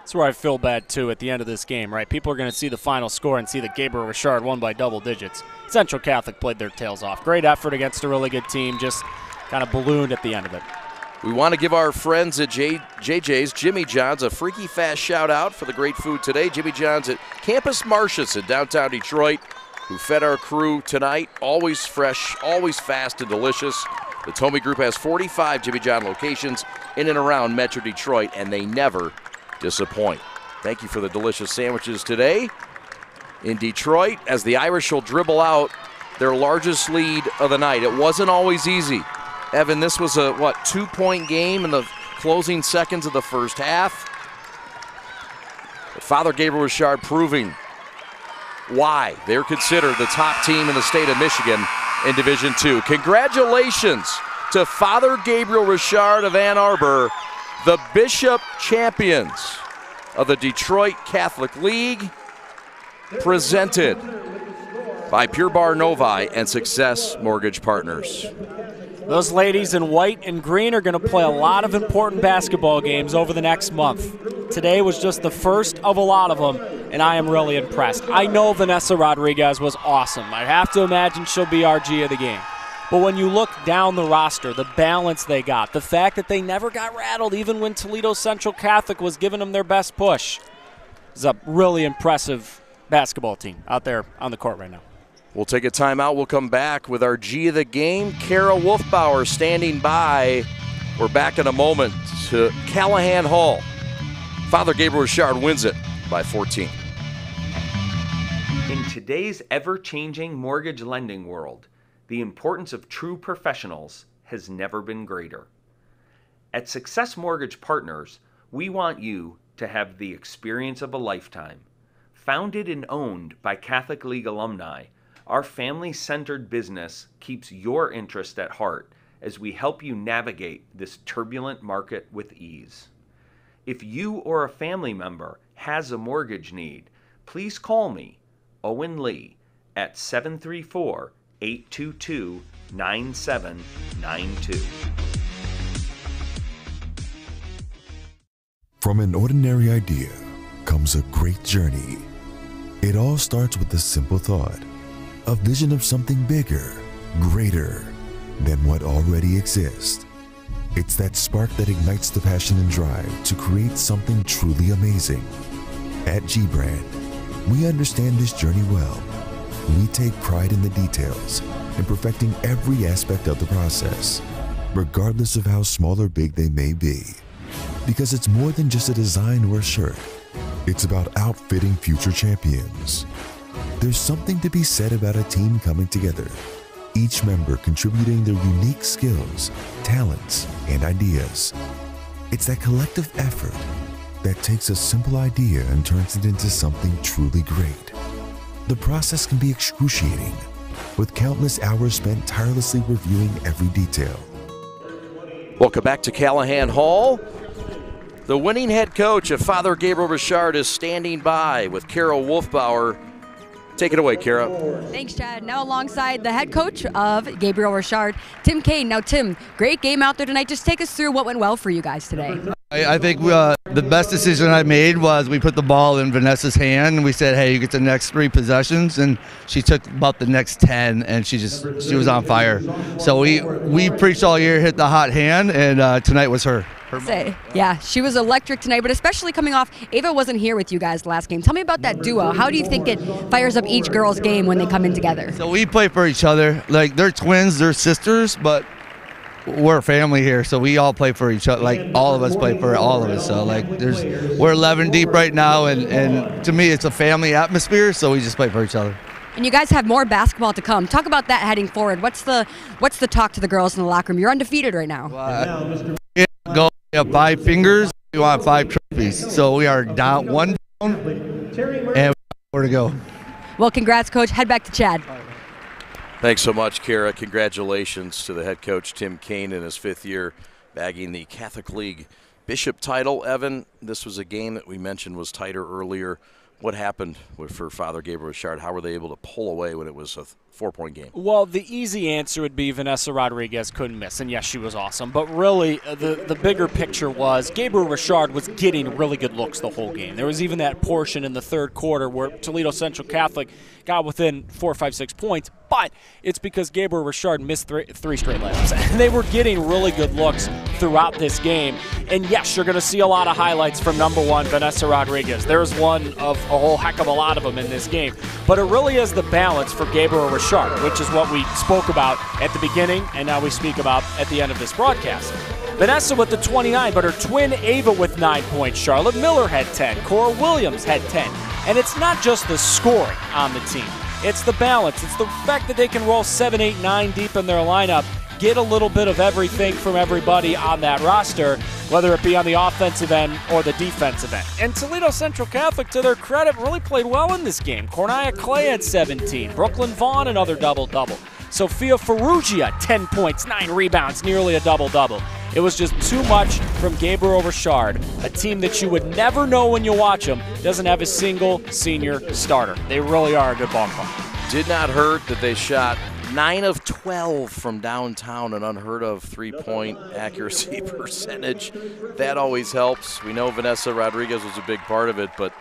That's where I feel bad too at the end of this game, right? People are going to see the final score and see that Gabriel Richard won by double digits. Central Catholic played their tails off. Great effort against a really good team, just kind of ballooned at the end of it. We want to give our friends at J- JJ's Jimmy John's a freaky fast shout out for the great food today. Jimmy John's at Campus Martius in downtown Detroit, who fed our crew tonight. Always fresh, always fast and delicious. The Tomey Group has 45 Jimmy John locations in and around Metro Detroit, and they never disappoint. Thank you for the delicious sandwiches today in Detroit as the Irish will dribble out their largest lead of the night. It wasn't always easy. Evan, this was a, what, two point game in the closing seconds of the first half. Father Gabriel Richard proving why they're considered the top team in the state of Michigan in Division Two. Congratulations to Father Gabriel Richard of Ann Arbor, the Bishop champions of the Detroit Catholic League, presented by Pure Barre Novi and Success Mortgage Partners. Those ladies in white and green are going to play a lot of important basketball games over the next month. Today was just the first of a lot of them, and I am really impressed. I know Vanessa Rodriguez was awesome. I have to imagine she'll be our G of the game. But when you look down the roster, the balance they got, the fact that they never got rattled even when Toledo Central Catholic was giving them their best push, is a really impressive basketball team out there on the court right now. We'll take a timeout. We'll come back with our G of the game. Kara Wolfbauer standing by. We're back in a moment to Calihan Hall. Father Gabriel Richard wins it by 14. In today's ever changing mortgage lending world, the importance of true professionals has never been greater. At Success Mortgage Partners, we want you to have the experience of a lifetime. Founded and owned by Catholic League alumni, our family centered business keeps your interest at heart as we help you navigate this turbulent market with ease. If you or a family member has a mortgage need, please call me, Owen Lee, at 734 822 9792. From an ordinary idea comes a great journey. It all starts with a simple thought a vision of something bigger, greater than what already exists. It's that spark that ignites the passion and drive to create something truly amazing. At G Brand, we understand this journey well. We take pride in the details and perfecting every aspect of the process, regardless of how small or big they may be. Because it's more than just a design or a shirt, it's about outfitting future champions. There's something to be said about a team coming together, each member contributing their unique skills, talents, and ideas. It's that collective effort that takes a simple idea and turns it into something truly great. The process can be excruciating, with countless hours spent tirelessly reviewing every detail. Welcome back to Calihan Hall. The winning head coach of Father Gabriel Richard is standing by with Carol Wolfbauer. Take it away, Kara. Thanks, Chad. Now alongside the head coach of Gabriel Richard, Tim Kane. Now, Tim, great game out there tonight. Just take us through what went well for you guys today. I, I think uh, the best decision I made was we put the ball in Vanessa's hand and we said, "Hey, you get the next three possessions," and she took about the next ten, and she just she was on fire. So we we preached all year, hit the hot hand, and uh, tonight was her. Her Say, yeah, she was electric tonight, but especially coming off. Ava wasn't here with you guys last game. Tell me about that duo. How do you think it fires up each girl's game when they come in together? So we play for each other. Like they're twins, they're sisters, but we're a family here, so we all play for each other. Like all of us play for all of us. So like there's we're 11 deep right now, and and to me it's a family atmosphere. So we just play for each other. And you guys have more basketball to come. Talk about that heading forward. What's the what's the talk to the girls in the locker room? You're undefeated right now. We go we have five fingers. We want five trophies. So we are down one down, and we have to go. Well, congrats, coach. Head back to Chad. Thanks so much, Kara. Congratulations to the head coach, Tim Kane, in his fifth year, bagging the Catholic League Bishop title. Evan, this was a game that we mentioned was tighter earlier. What happened with, for Father Gabriel Richard? How were they able to pull away when it was a four point game? Well, the easy answer would be Vanessa Rodriguez couldn't miss, and yes, she was awesome. But really, uh, the the bigger picture was Gabriel Richard was getting really good looks the whole game. There was even that portion in the third quarter where Toledo Central Catholic got within four, five, six points, but it's because Gabriel Richard missed three, three straight layups. And they were getting really good looks throughout this game. And yes, you're going to see a lot of highlights from number one, Vanessa Rodriguez. There's one of a whole heck of a lot of them in this game. But it really is the balance for Gabriel Richard, which is what we spoke about at the beginning and now we speak about at the end of this broadcast. Vanessa with the 29, but her twin Ava with 9 points. Charlotte Miller had 10. Cora Williams had 10. And it's not just the scoring on the team, it's the balance. It's the fact that they can roll 7, 8, 9 deep in their lineup, get a little bit of everything from everybody on that roster, whether it be on the offensive end or the defensive end. And Toledo Central Catholic, to their credit, really played well in this game. Cornia Clay had 17. Brooklyn Vaughn, another double double. Sophia Farrugia, 10 points, 9 rebounds, nearly a double double. It was just too much from Gabriel Richard, a team that you would never know when you watch them, doesn't have a single senior starter. They really are a good ball club. Did not hurt that they shot 9 of 12 from downtown, an unheard of three point accuracy percentage. That always helps. We know Vanessa Rodriguez was a big part of it, but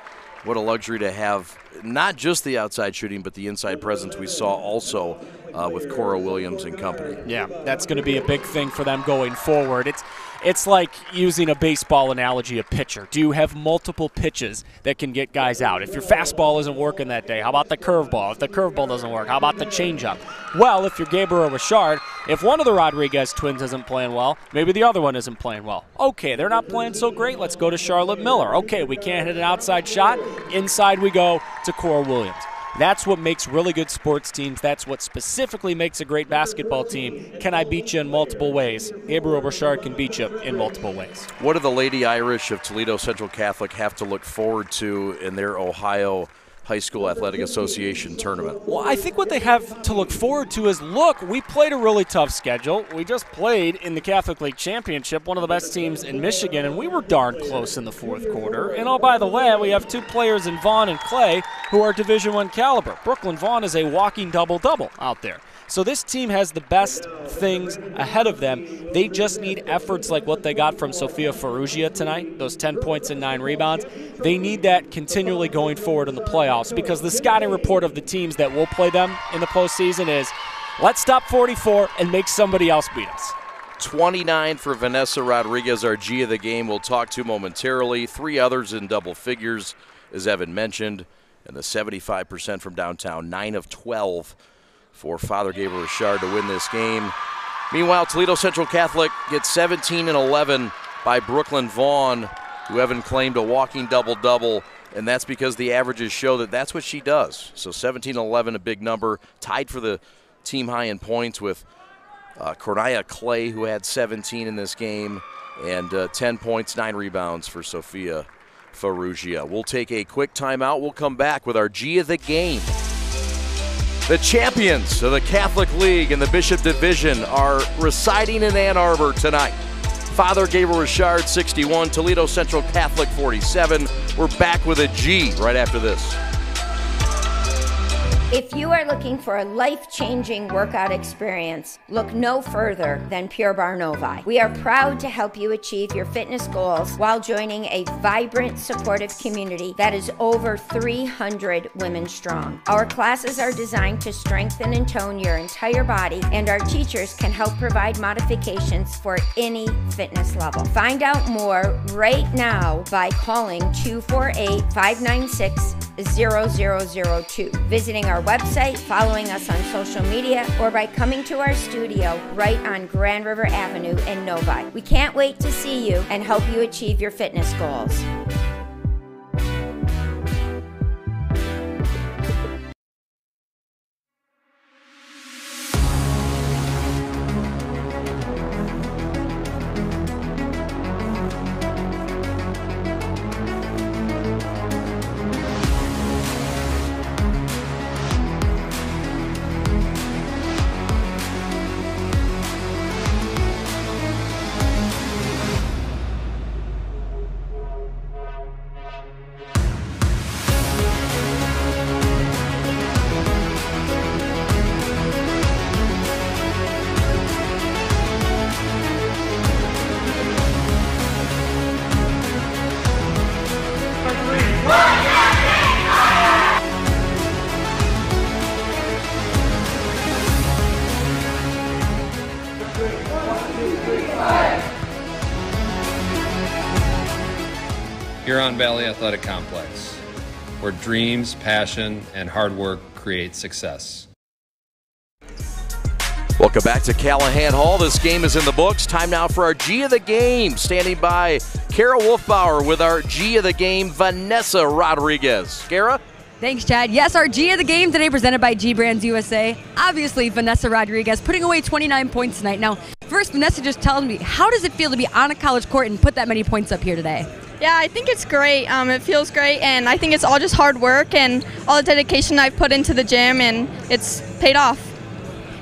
what a luxury to have not just the outside shooting, but the inside presence we saw also uh, with Cora Williams and company. Yeah, that's going to be a big thing for them going forward. It's it's like using a baseball analogy, a pitcher. Do you have multiple pitches that can get guys out? If your fastball isn't working that day, how about the curveball? If the curveball doesn't work, how about the changeup? Well, if you're Gabriel Richard, if one of the Rodriguez twins isn't playing well, maybe the other one isn't playing well. Okay, they're not playing so great. Let's go to Charlotte Miller. Okay, we can't hit an outside shot. Inside we go to Cora Williams. That's what makes really good sports teams. That's what specifically makes a great basketball team. Can I beat you in multiple ways? Gabriel Richard can beat you in multiple ways. What do the Lady Irish of Toledo Central Catholic have to look forward to in their Ohio High School Athletic Association tournament? Well, I think what they have to look forward to is look, we played a really tough schedule. We just played in the Catholic League Championship, one of the best teams in Michigan, and we were darn close in the fourth quarter. And oh, by the way, we have two players in Vaughn and Clay who are Division One caliber. Brooklyn Vaughn is a walking double double out there. So this team has the best things ahead of them. They just need efforts like what they got from Sofia Farrugia tonight, those 10 points and 9 rebounds. They need that continually going forward in the playoffs because the scouting report of the teams that will play them in the postseason is let's stop 44 and make somebody else beat us. 29 for Vanessa Rodriguez, our G of the game. We'll talk to momentarily. Three others in double figures, as Evan mentioned, and the 75% from downtown, 9 of 12 for Father Gabriel Richard to win this game. Meanwhile, Toledo Central Catholic gets 17 and 11 by Brooklyn Vaughn, who Evan claimed a walking double double, and that's because the averages show that that's what she does. So 17 11, a big number, tied for the team high in points with uh, Cornelia Clay, who had 17 in this game, and uh, 10 points, 9 rebounds for Sophia Farrugia. We'll take a quick timeout. We'll come back with our G of the game. The champions of the Catholic League and the Bishop Division are residing in Ann Arbor tonight. Father Gabriel Richard, 61, Toledo Central Catholic, 47. We're back with a G right after this. If you are looking for a life changing workout experience, look no further than Pure Barre Novi. We are proud to help you achieve your fitness goals while joining a vibrant, supportive community that is over 300 women strong. Our classes are designed to strengthen and tone your entire body, and our teachers can help provide modifications for any fitness level. Find out more right now by calling 248 596 0002, visiting our website, following us on social media, or by coming to our studio right on Grand River Avenue in Novi. We can't wait to see you and help you achieve your fitness goals. Huron Valley Athletic Complex, where dreams, passion, and hard work create success. Welcome back to Calihan Hall. This game is in the books. Time now for our G of the game. Standing by Kara Wolfbauer with our G of the game, Vanessa Rodriguez. Kara? Thanks, Chad. Yes, our G of the game today presented by G Brands USA. Obviously, Vanessa Rodriguez putting away 29 points tonight. Now, first, Vanessa just tells me, how does it feel to be on a college court and put that many points up here today? Yeah, I think it's great. Um, it feels great, and I think it's all just hard work and all the dedication I've put into the gym, and it's paid off.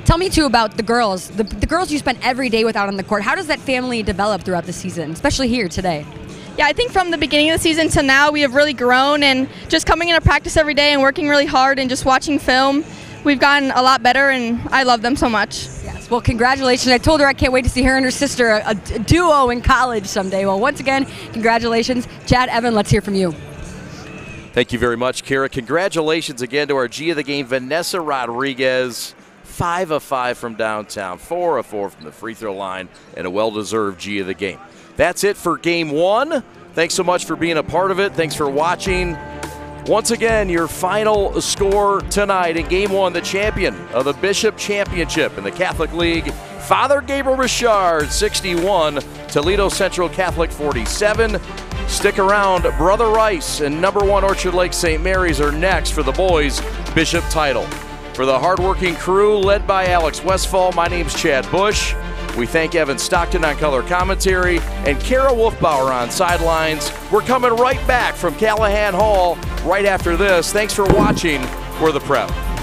Tell me too about the girls, the, the girls you spent every day with out on the court. How does that family develop throughout the season, especially here today? Yeah, I think from the beginning of the season to now, we have really grown, and just coming into practice every day and working really hard and just watching film, we've gotten a lot better, and I love them so much. Well, congratulations. I told her I can't wait to see her and her sister, a, a duo in college someday. Well, once again, congratulations. Chad, Evan, let's hear from you. Thank you very much, Kara. Congratulations again to our G of the game, Vanessa Rodriguez. Five of five from downtown, four of four from the free throw line, and a well deserved G of the game. That's it for game one. Thanks so much for being a part of it. Thanks for watching. Once again, your final score tonight in game one, the champion of the Bishop Championship in the Catholic League, Father Gabriel Richard, 61, Toledo Central Catholic, 47. Stick around. Brother Rice and number one Orchard Lake St. Mary's are next for the boys' Bishop title. For the hardworking crew led by Alex Westfall, my name's Chad Bush. We thank Evan Stockton on color commentary and Kara Wolfbauer on sidelines. We're coming right back from Calihan Hall right after this. Thanks for watching. We're the Prep.